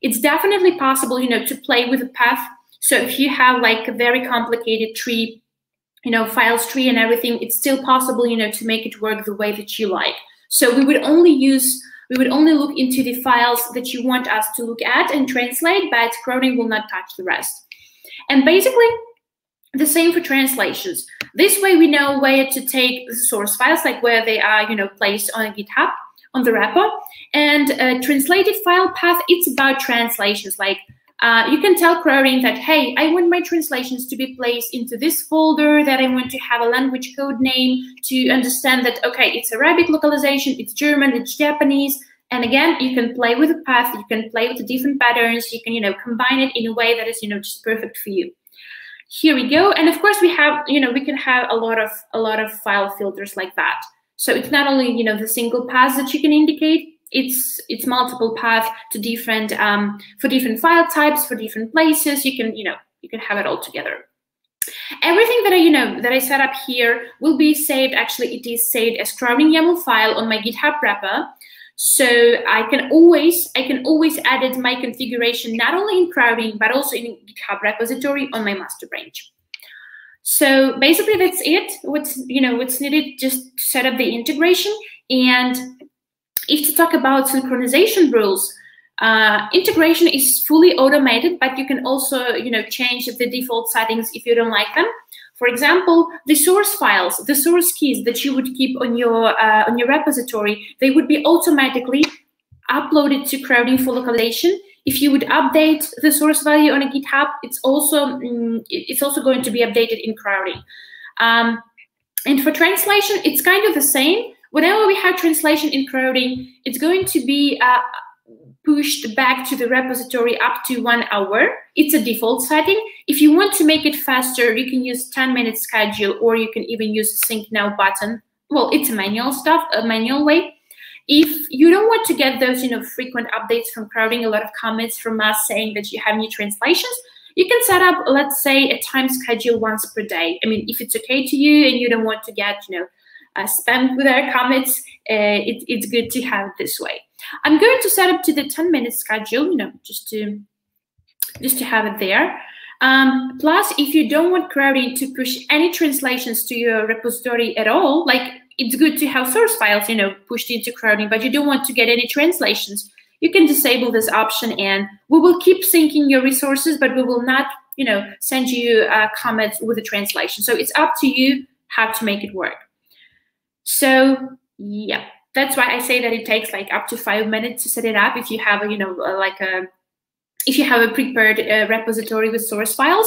It's definitely possible, you know, to play with a path. So if you have like a very complicated tree, you know, files tree and everything, it's still possible, you know, to make it work the way that you like. So we would only use we would only look into the files that you want us to look at and translate, but Crowdin will not touch the rest. And basically, the same for translations. This way we know where to take the source files, like where they are, you know, placed on GitHub, on the repo. And translated file path, it's about translations, like uh, you can tell Crowdin that, hey, I want my translations to be placed into this folder, that I want to have a language code name to understand that, okay, it's Arabic localization, it's German, it's Japanese. And again, you can play with the path, you can play with the different patterns, you can, you know, combine it in a way that is, you know, just perfect for you. Here we go. And of course we have, you know, we can have a lot of, a lot of file filters like that. So it's not only, you know, the single path that you can indicate, it's it's multiple path to different um, for different file types for different places. You can you know you can have it all together. Everything that I you know that I set up here will be saved. Actually, it is saved as Crowdin YAML file on my GitHub wrapper. So I can always I can always edit my configuration not only in Crowdin but also in GitHub repository on my master branch. So basically that's it. What's you know what's needed just to set up the integration and if to talk about synchronization rules, uh, integration is fully automated, but you can also, you know, change the default settings if you don't like them. For example, the source files, the source keys that you would keep on your uh, on your repository, they would be automatically uploaded to Crowdin for localization. If you would update the source value on a GitHub, it's also mm, it's also going to be updated in Crowdin. Um, and for translation, it's kind of the same whenever we have translation in Crowdin, it's going to be uh, pushed back to the repository up to one hour. It's a default setting. If you want to make it faster, you can use 10 minute schedule or you can even use sync now button. Well, it's a manual stuff, a manual way. If you don't want to get those, you know, frequent updates from Crowdin, a lot of comments from us saying that you have new translations, you can set up, let's say, a time schedule once per day. I mean, if it's okay to you and you don't want to get, you know, uh, spam with our comments, uh, it, it's good to have this way. I'm going to set up to the 10 minute schedule, you know, just to just to have it there. Um, plus, if you don't want Crowdin to push any translations to your repository at all, like it's good to have source files, you know, pushed into Crowdin, but you don't want to get any translations, you can disable this option and we will keep syncing your resources, but we will not, you know, send you uh, comments with a translation. So it's up to you how to make it work. So yeah, that's why I say that it takes like up to five minutes to set it up if you have a, you know, like a, if you have a prepared uh, repository with source files.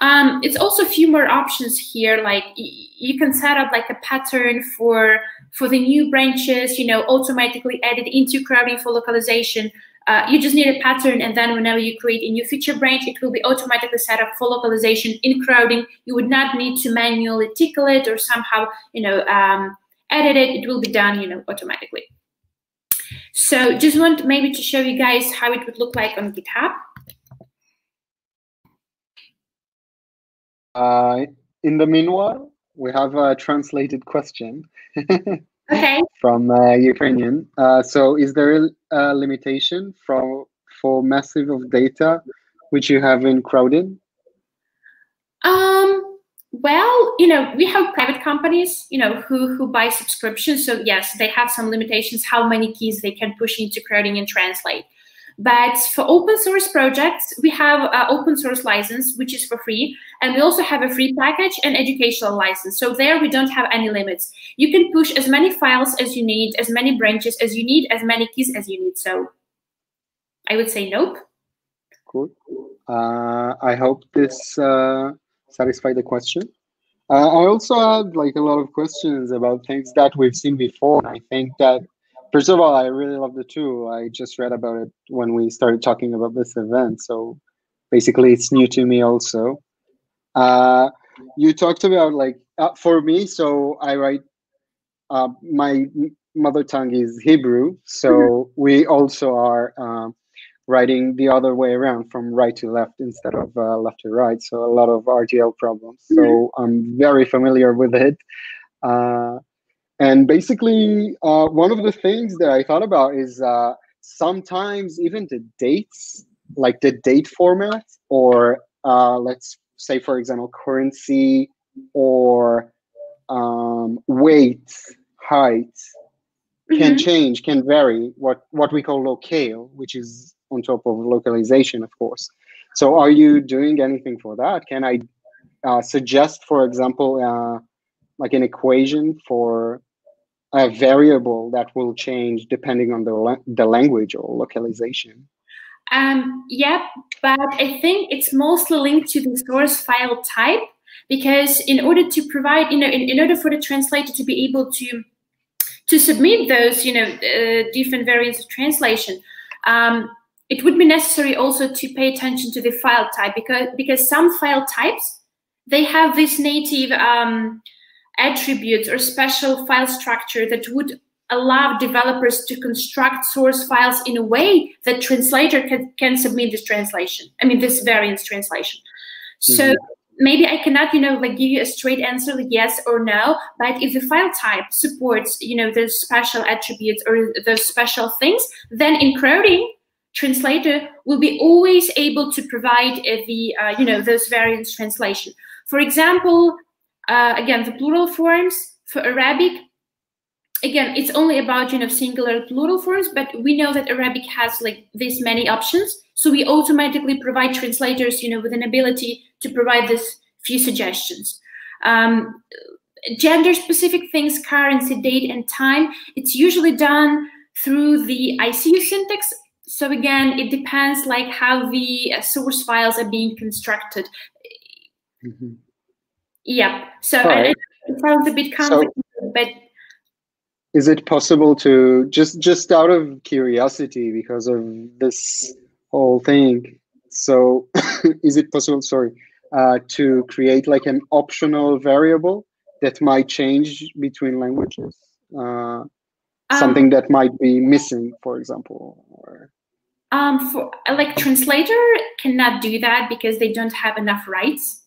Um, it's also a few more options here, like you can set up like a pattern for for the new branches, you know, automatically added into Crowdin for localization. Uh, you just need a pattern, and then whenever you create a new feature branch, it will be automatically set up for localization in Crowdin. You would not need to manually tickle it or somehow, you know, um, edit it, it will be done, you know, automatically. So just want maybe to show you guys how it would look like on GitHub. Uh, in the meanwhile, we have a translated question. *laughs* Okay. From uh, Ukrainian. Uh, so, is there a limitation from for massive of data which you have in Crowdin? Um. Well, you know, we have private companies, you know, who who buy subscriptions. So yes, they have some limitations how many keys they can push into Crowdin and translate. But for open source projects, we have an open source license, which is for free. And we also have a free package and educational license. So there we don't have any limits. You can push as many files as you need, as many branches as you need, as many keys as you need. So I would say nope. Cool. Uh, I hope this uh, satisfied the question. Uh, I also had like a lot of questions about things that we've seen before. I think that First of all, I really love the tool. I just read about it when we started talking about this event. So basically, it's new to me also. Uh, you talked about like uh, for me, so I write. Uh, my mother tongue is Hebrew, so mm-hmm. we also are um, writing the other way around from right to left instead of uh, left to right. So a lot of RTL problems. So mm-hmm. I'm very familiar with it. Uh, and basically, uh, one of the things that I thought about is uh, sometimes even the dates, like the date format, or uh, let's say, for example, currency or um, weight, height, mm-hmm. can change, can vary. What what we call locale, which is on top of localization, of course. So, are you doing anything for that? Can I uh, suggest, for example? Uh, like an equation for a variable that will change depending on the, la- the language or localization? Um, yeah, but I think it's mostly linked to the source file type because in order to provide, you know, in, in order for the translator to be able to to submit those, you know, uh, different variants of translation, um, it would be necessary also to pay attention to the file type because because some file types they have this native um, attributes or special file structure that would allow developers to construct source files in a way that translator can, can submit this translation. I mean, this variance translation. So mm -hmm. maybe I cannot, you know, like give you a straight answer, like yes or no. But if the file type supports, you know, those special attributes or those special things, then in Crowdin, translator will be always able to provide uh, the, uh, you know, those variance translation. For example, uh, again, the plural forms for Arabic, again, it's only about, you know, singular plural forms, but we know that Arabic has like this many options. So we automatically provide translators, you know, with an ability to provide this few suggestions. Um, gender specific things, currency, date, and time, it's usually done through the ICU syntax. So again, it depends like how the uh, source files are being constructed. Mm -hmm. Yeah. So right. it sounds a bit complicated, so, but is it possible to just just out of curiosity because of this whole thing? So *laughs* is it possible? Sorry, uh, to create like an optional variable that might change between languages. Uh, something um, that might be missing, for example, or um, for like translator cannot do that because they don't have enough rights.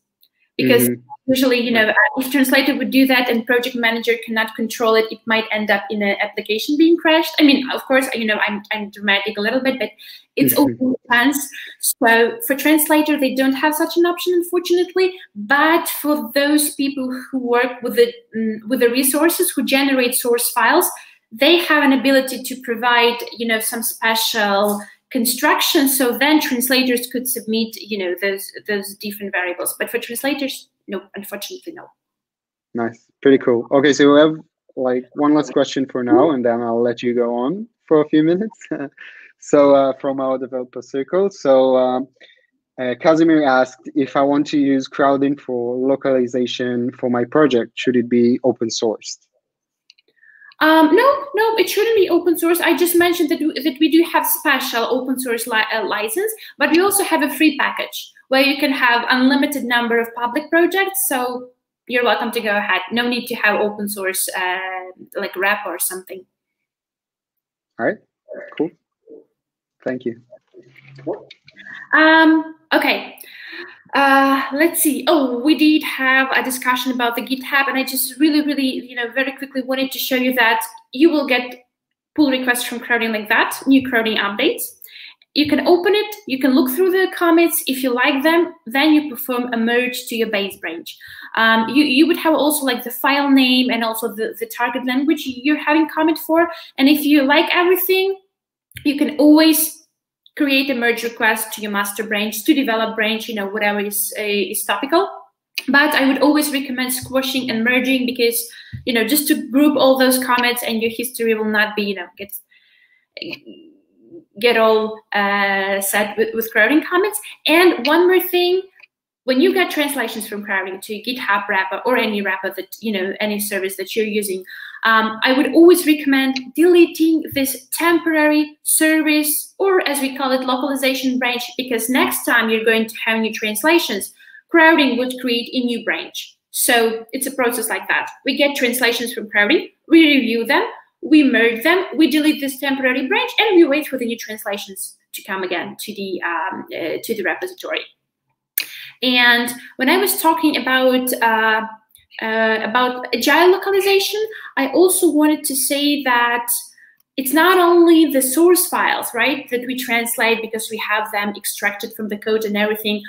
Because mm-hmm. usually you know if translator would do that and project manager cannot control it it might end up in an application being crashed. I mean of course you know i'm, I'm dramatic a little bit but it's mm-hmm. open plans so for translator they don't have such an option unfortunately. But for those people who work with the mm, with the resources who generate source files they have an ability to provide you know some special construction so then translators could submit you know those those different variables. But for translators no unfortunately no. Nice. Pretty cool. Okay so we have like one last question for now and then i'll let you go on for a few *laughs* minutes. So uh, from our developer circle so um, uh, Casimir asked if I want to use Crowdin for localization for my project, should it be open sourced? Um, no, no, it shouldn't be open source. I just mentioned that, that we do have special open source li uh, license, but we also have a free package where you can have unlimited number of public projects. So you're welcome to go ahead. No need to have open source uh, like wrap or something. All right, cool. Thank you. Um, okay. uh, let's see. Oh, we did have a discussion about the GitHub, and I just really, really, you know, very quickly wanted to show you that you will get pull requests from Crowdin like that, new Crowdin updates. You can open it, you can look through the comments. If you like them, then you perform a merge to your base branch. Um, you, you would have also like the file name and also the, the target language you're having comment for. And if you like everything, you can always create a merge request to your master branch, to develop branch, you know, whatever is, uh, is topical. But I would always recommend squashing and merging because, you know, just to group all those comments and your history will not be, you know, get get all uh, set with, with Crowdin comments. And one more thing, when you get translations from Crowdin to GitHub wrapper or any wrapper that, you know, any service that you're using, um, I would always recommend deleting this temporary service, or as we call it, localization branch, because next time you're going to have new translations, Crowdin would create a new branch. So it's a process like that. We get translations from Crowdin, we review them, we merge them, we delete this temporary branch, and we wait for the new translations to come again to the um, uh, to the repository. And when I was talking about uh, uh, about agile localization, I also wanted to say that it's not only the source files, right, that we translate because we have them extracted from the code and everything.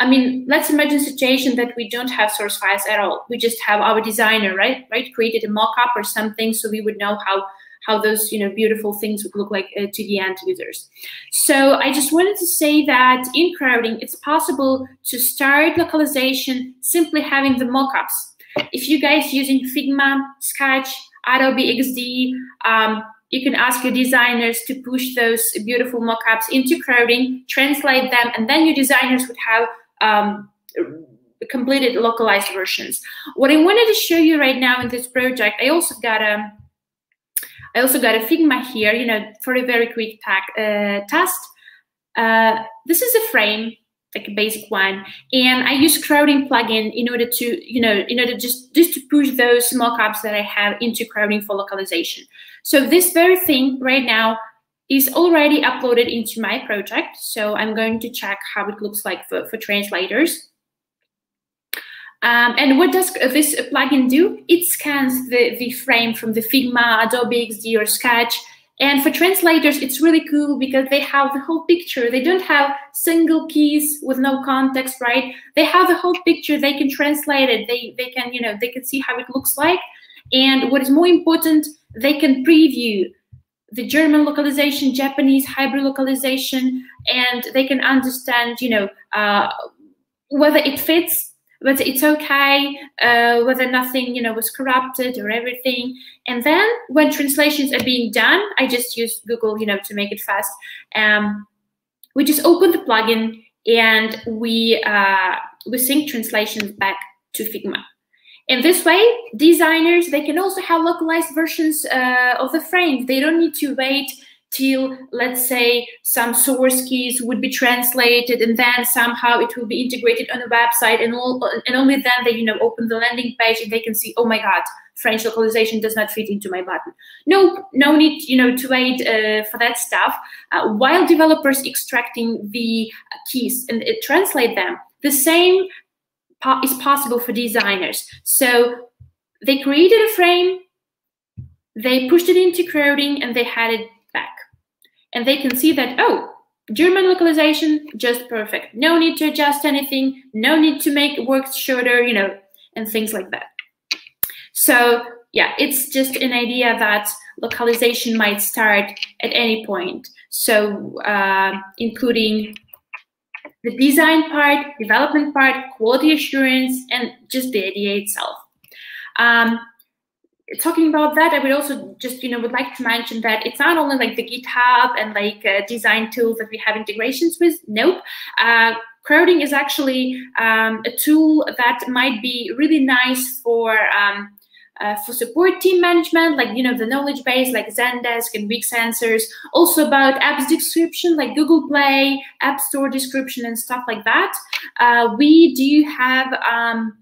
I mean, let's imagine a situation that we don't have source files at all. We just have our designer, right, right, created a mock-up or something, so we would know how how those you know beautiful things would look like uh, to the end users. So I just wanted to say that in Crowdin, it's possible to start localization simply having the mockups if you guys using Figma, Sketch, Adobe XD, um, you can ask your designers to push those beautiful mockups into Crowdin, translate them, and then your designers would have um, completed localized versions. What I wanted to show you right now in this project, I also got a I also got a Figma here, you know, for a very quick uh, test. Uh, this is a frame like a basic one. And I use Crowdin plugin in order to, you know, in order just, just to push those mockups that I have into Crowdin for localization. So this very thing right now is already uploaded into my project. So I'm going to check how it looks like for, for translators. Um, and what does this plugin do? It scans the, the frame from the Figma, Adobe XD, or Sketch, and for translators, it's really cool because they have the whole picture. They don't have single keys with no context, right? They have the whole picture. They can translate it. They, they can, you know, they can see how it looks like. And what is more important, they can preview the German localization, Japanese hybrid localization, and they can understand, you know, uh, whether it fits whether it's okay, uh, whether nothing, you know, was corrupted or everything. And then when translations are being done, I just use Google, you know, to make it fast. Um, we just open the plugin and we uh, we sync translations back to Figma. In this way, designers they can also have localized versions uh, of the frame. They don't need to wait till let's say some source keys would be translated and then somehow it will be integrated on a website and, all, and only then they you know open the landing page and they can see oh my god french localization does not fit into my button. No no need you know to wait uh, for that stuff. Uh, while developers extracting the keys and translate them the same is possible for designers. So they created a frame they pushed it into Crowdin and they had it and they can see that, oh, German localization, just perfect. No need to adjust anything, no need to make work shorter, you know, and things like that. So yeah, it's just an idea that localization might start at any point. So uh, including the design part, development part, quality assurance, and just the idea itself. Um, talking about that, I would also just, you know, would like to mention that it's not only like the GitHub and like uh, design tools that we have integrations with. Nope. Uh, Crowdin is actually um, a tool that might be really nice for um, uh, for support team management, like you know the knowledge base, like Zendesk and Weak Sensors. Also about apps description, like Google Play, App Store description, and stuff like that. Uh, we do have. Um,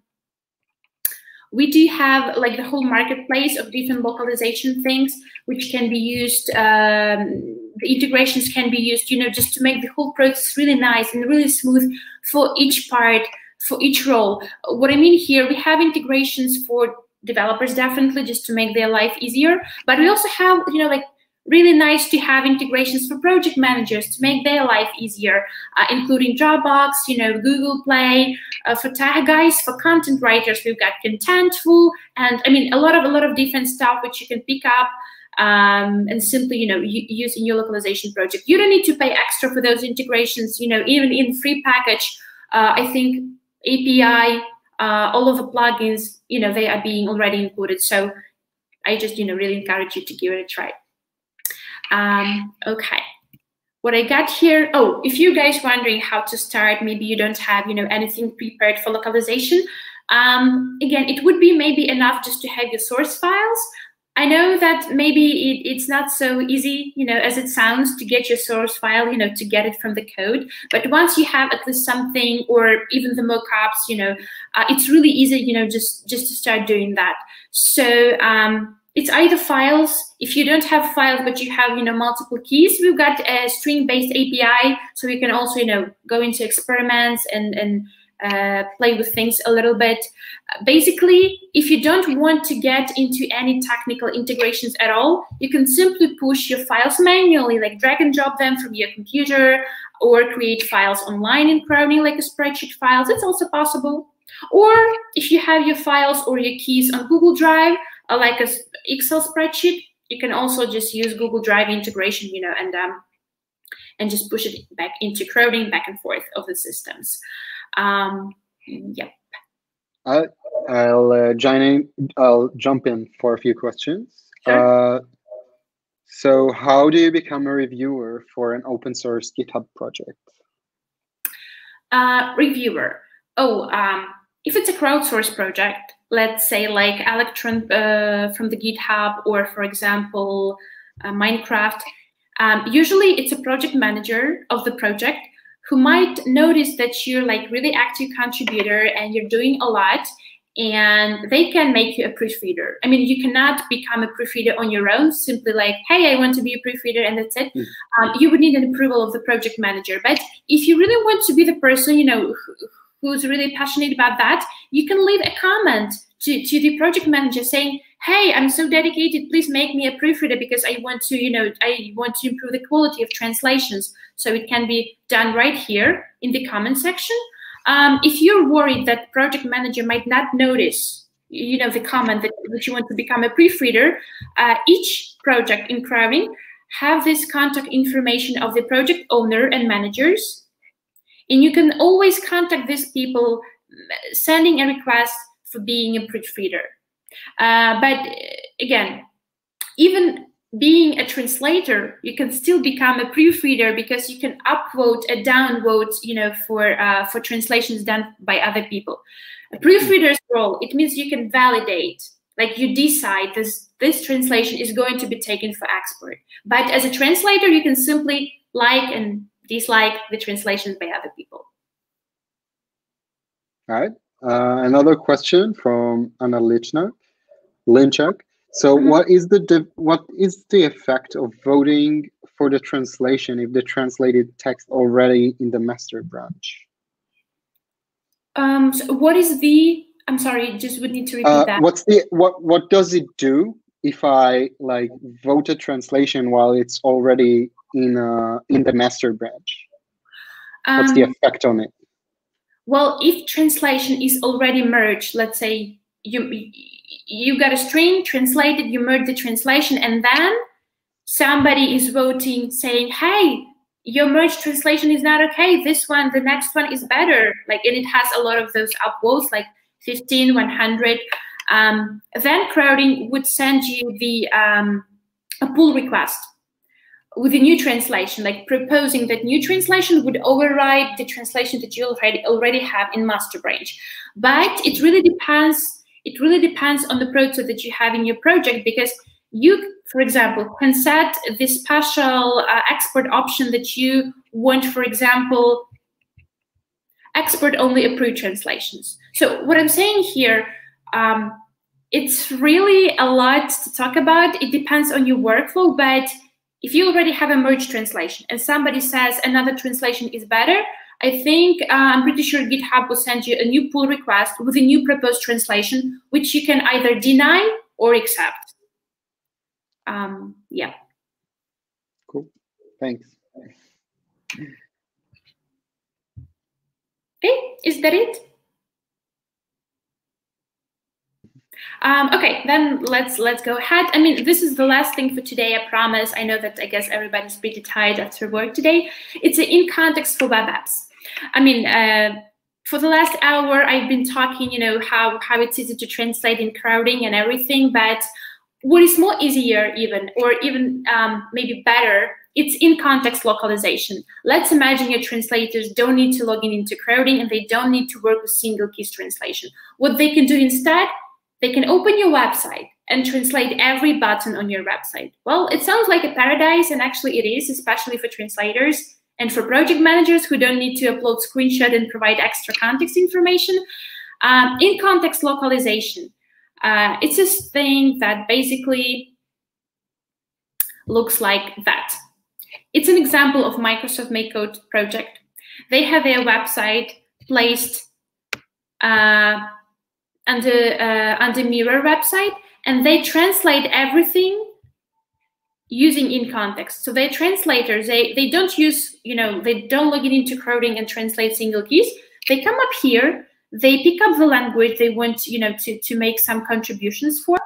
we do have like the whole marketplace of different localization things. which can be used. Um, the integrations can be used, you know, just to make the whole process really nice and really smooth for each part, for each role. What I mean here, we have integrations for developers definitely just to make their life easier, but we also have, you know, like really nice to have integrations for project managers to make their life easier, uh, including Dropbox, you know, Google Play, uh, for tag guys, for content writers, we've got Contentful, and I mean, a lot of a lot of different stuff which you can pick up um, and simply, you know, use in your localization project. You don't need to pay extra for those integrations. You know, even in free package, uh, I think API, uh, all of the plugins, you know, they are being already included. So I just, you know, really encourage you to give it a try. Um, okay. What I got here, oh, if you guys wondering how to start, maybe you don't have, you know, anything prepared for localization, um, again, it would be maybe enough just to have your source files. I know that maybe it, it's not so easy, you know, as it sounds to get your source file, you know, to get it from the code. But once you have at least something, or even the mockups, you know, uh, it's really easy, you know, just just to start doing that. So um, it's either files. If you don't have files, but you have, you know, multiple keys, we've got a string-based API, so you can also, you know, go into experiments and and uh, play with things a little bit. Basically, if you don't want to get into any technical integrations at all, you can simply push your files manually, like drag and drop them from your computer or create files online in Crowdin like a spreadsheet files. It's also possible. Or if you have your files or your keys on Google Drive, uh, like a Excel spreadsheet, you can also just use Google Drive integration, you know, and um, and just push it back into Crowdin back and forth of the systems. Um, yep. I, I'll uh, join in. I'll jump in for a few questions. Sure. Uh, so, how do you become a reviewer for an open source GitHub project? Uh, reviewer. Oh, um, if it's a crowdsourced project, let's say like Electron uh, from the GitHub, or for example, uh, Minecraft. Um, usually, it's a project manager of the project who might notice that you're like really active contributor and you're doing a lot and they can make you a proofreader. I mean, you cannot become a proofreader on your own, simply like, hey, I want to be a proofreader, and that's it. Mm. Um, you would need an approval of the project manager. But if you really want to be the person, you know, who's really passionate about that, you can leave a comment to, to the project manager saying, hey, I'm so dedicated, please make me a proofreader because I want to, you know, I want to improve the quality of translations. So it can be done right here in the comment section. Um, if you're worried that project manager might not notice, you know, the comment that, that you want to become a proofreader, uh, each project in Crowdin have this contact information of the project owner and managers. And you can always contact these people sending a request for being a proofreader. Uh, but uh, again, even being a translator, you can still become a proofreader because you can upvote a downvote, you know, for uh, for translations done by other people. A proofreader's role it means you can validate, like you decide this this translation is going to be taken for export. But as a translator, you can simply like and dislike the translations by other people. All right. Uh, another question from Anna Lichnak. Linchak. So mm-hmm. what is the what is the effect of voting for the translation if the translated text already in the master branch? Um, so what is the? I'm sorry, just would need to repeat uh, that. What's the what? What does it do if I like vote a translation while it's already in uh in the master branch? What's um, the effect on it? Well, if translation is already merged, let's say you you got a string translated, you merge the translation, and then somebody is voting saying, hey, your merged translation is not okay. This one, the next one is better. Like, and it has a lot of those upvotes, like 15, 100. Um, then Crowdin would send you the um, a pull request with a new translation, like proposing that new translation would override the translation that you already already have in master branch. But it really depends it really depends on the proto that you have in your project because you, for example, can set this special uh, export option that you want, for example, export only approved translations. So what I'm saying here, um, it's really a lot to talk about. It depends on your workflow, but if you already have a merge translation and somebody says another translation is better, I think uh, I'm pretty sure GitHub will send you a new pull request with a new proposed translation, which you can either deny or accept. Um, yeah. Cool. Thanks. Okay, is that it? Um, okay, then let's let's go ahead. I mean, this is the last thing for today. I promise. I know that I guess everybody's pretty tired after work today. It's in context for web apps. I mean, uh, for the last hour, I've been talking, you know, how how it's easy to translate in Crowdin and everything. But what is more easier, even, or even um, maybe better, it's in context localization. Let's imagine your translators don't need to log in into Crowdin and they don't need to work with single keys translation. What they can do instead, they can open your website and translate every button on your website. Well, it sounds like a paradise, and actually it is, especially for translators and for project managers who don't need to upload screenshot and provide extra context information. Um, in context localization, uh, it's this thing that basically looks like that. It's an example of Microsoft MakeCode project. They have their website placed uh, under uh, under Mirror website, and they translate everything using in context. So they're translators. They they don't use you know they don't log in into Crowdin and translate single keys. They come up here. They pick up the language they want you know to to make some contributions for,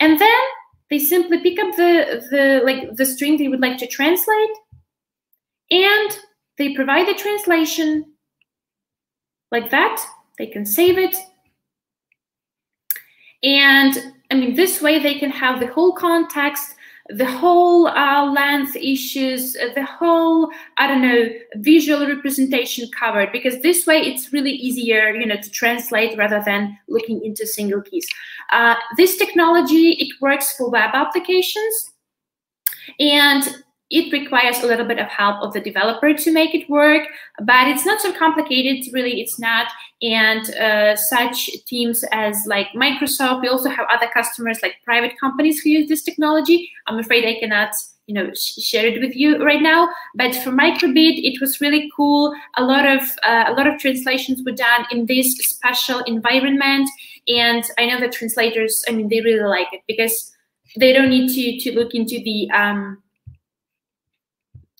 and then they simply pick up the the like the string they would like to translate and they provide the translation like that. They can save it. And I mean, this way they can have the whole context, the whole uh, length issues, uh, the whole, I don't know, visual representation covered, because this way it's really easier, you know, to translate rather than looking into single keys. Uh, this technology, it works for web applications. And it requires a little bit of help of the developer to make it work, but it's not so complicated. Really, it's not. And uh, such teams as like Microsoft, we also have other customers like private companies who use this technology. I'm afraid I cannot you know share it with you right now but for microbit it was really cool a lot of uh, a lot of translations were done in this special environment and i know that translators i mean they really like it because they don't need to to look into the um,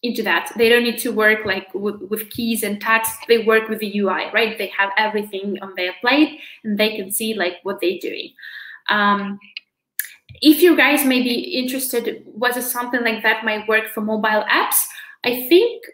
into that. They don't need to work like with, with, keys and text. They work with the UI, right? They have everything on their plate and they can see like what they're doing. Um, if you guys may be interested, was it something like that might work for mobile apps? I think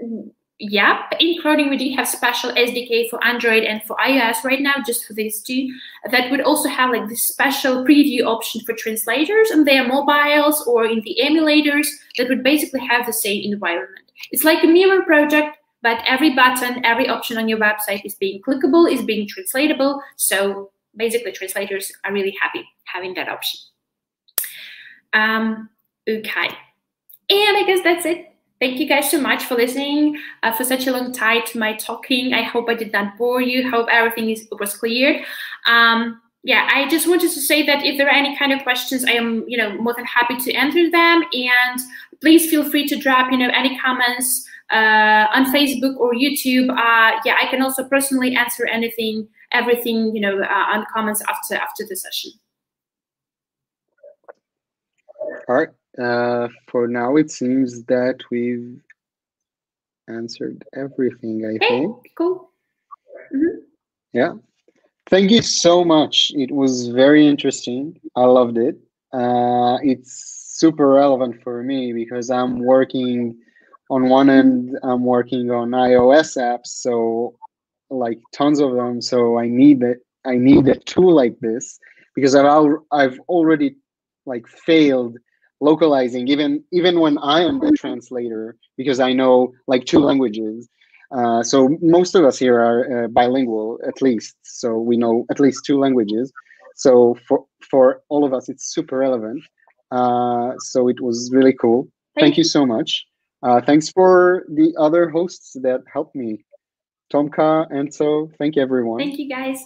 yeah, in Crowdin we do have special SDK for Android and for iOS right now, just for these two. That would also have like this special preview option for translators on their mobiles or in the emulators that would basically have the same environment. It's like a mirror project, but every button, every option on your website is being clickable, is being translatable. So basically translators are really happy having that option. Um, okay. And I guess that's it Thank you guys so much for listening uh, for such a long time to my talking. I hope I did not bore you. Hope everything is, was clear. Um, yeah, I just wanted to say that if there are any kind of questions, I am, you know, more than happy to answer them. And please feel free to drop, you know, any comments uh, on Facebook or YouTube. Uh, yeah, I can also personally answer anything, everything, you know, uh, on comments after after the session. All right uh, for now, it seems that we've answered everything, I think. Cool. Mm -hmm. Yeah. Thank you so much. It was very interesting. I loved it. Uh, it's super relevant for me because I'm working on one end, I'm working on iOS apps, so like tons of them. So I need that. I need a tool like this because I've I've already like failed localizing even even when i am the translator because i know like two languages. Uh, so most of us here are uh, bilingual at least. So we know at least two languages. So for for all of us it's super relevant. Uh, so it was really cool. Thank, thank you so much. Uh, thanks for the other hosts that helped me. Tomka and so thank you everyone. Thank you guys.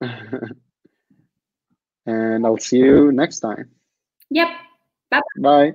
*laughs* And I'll see you next time. Yep. Bye. Bye.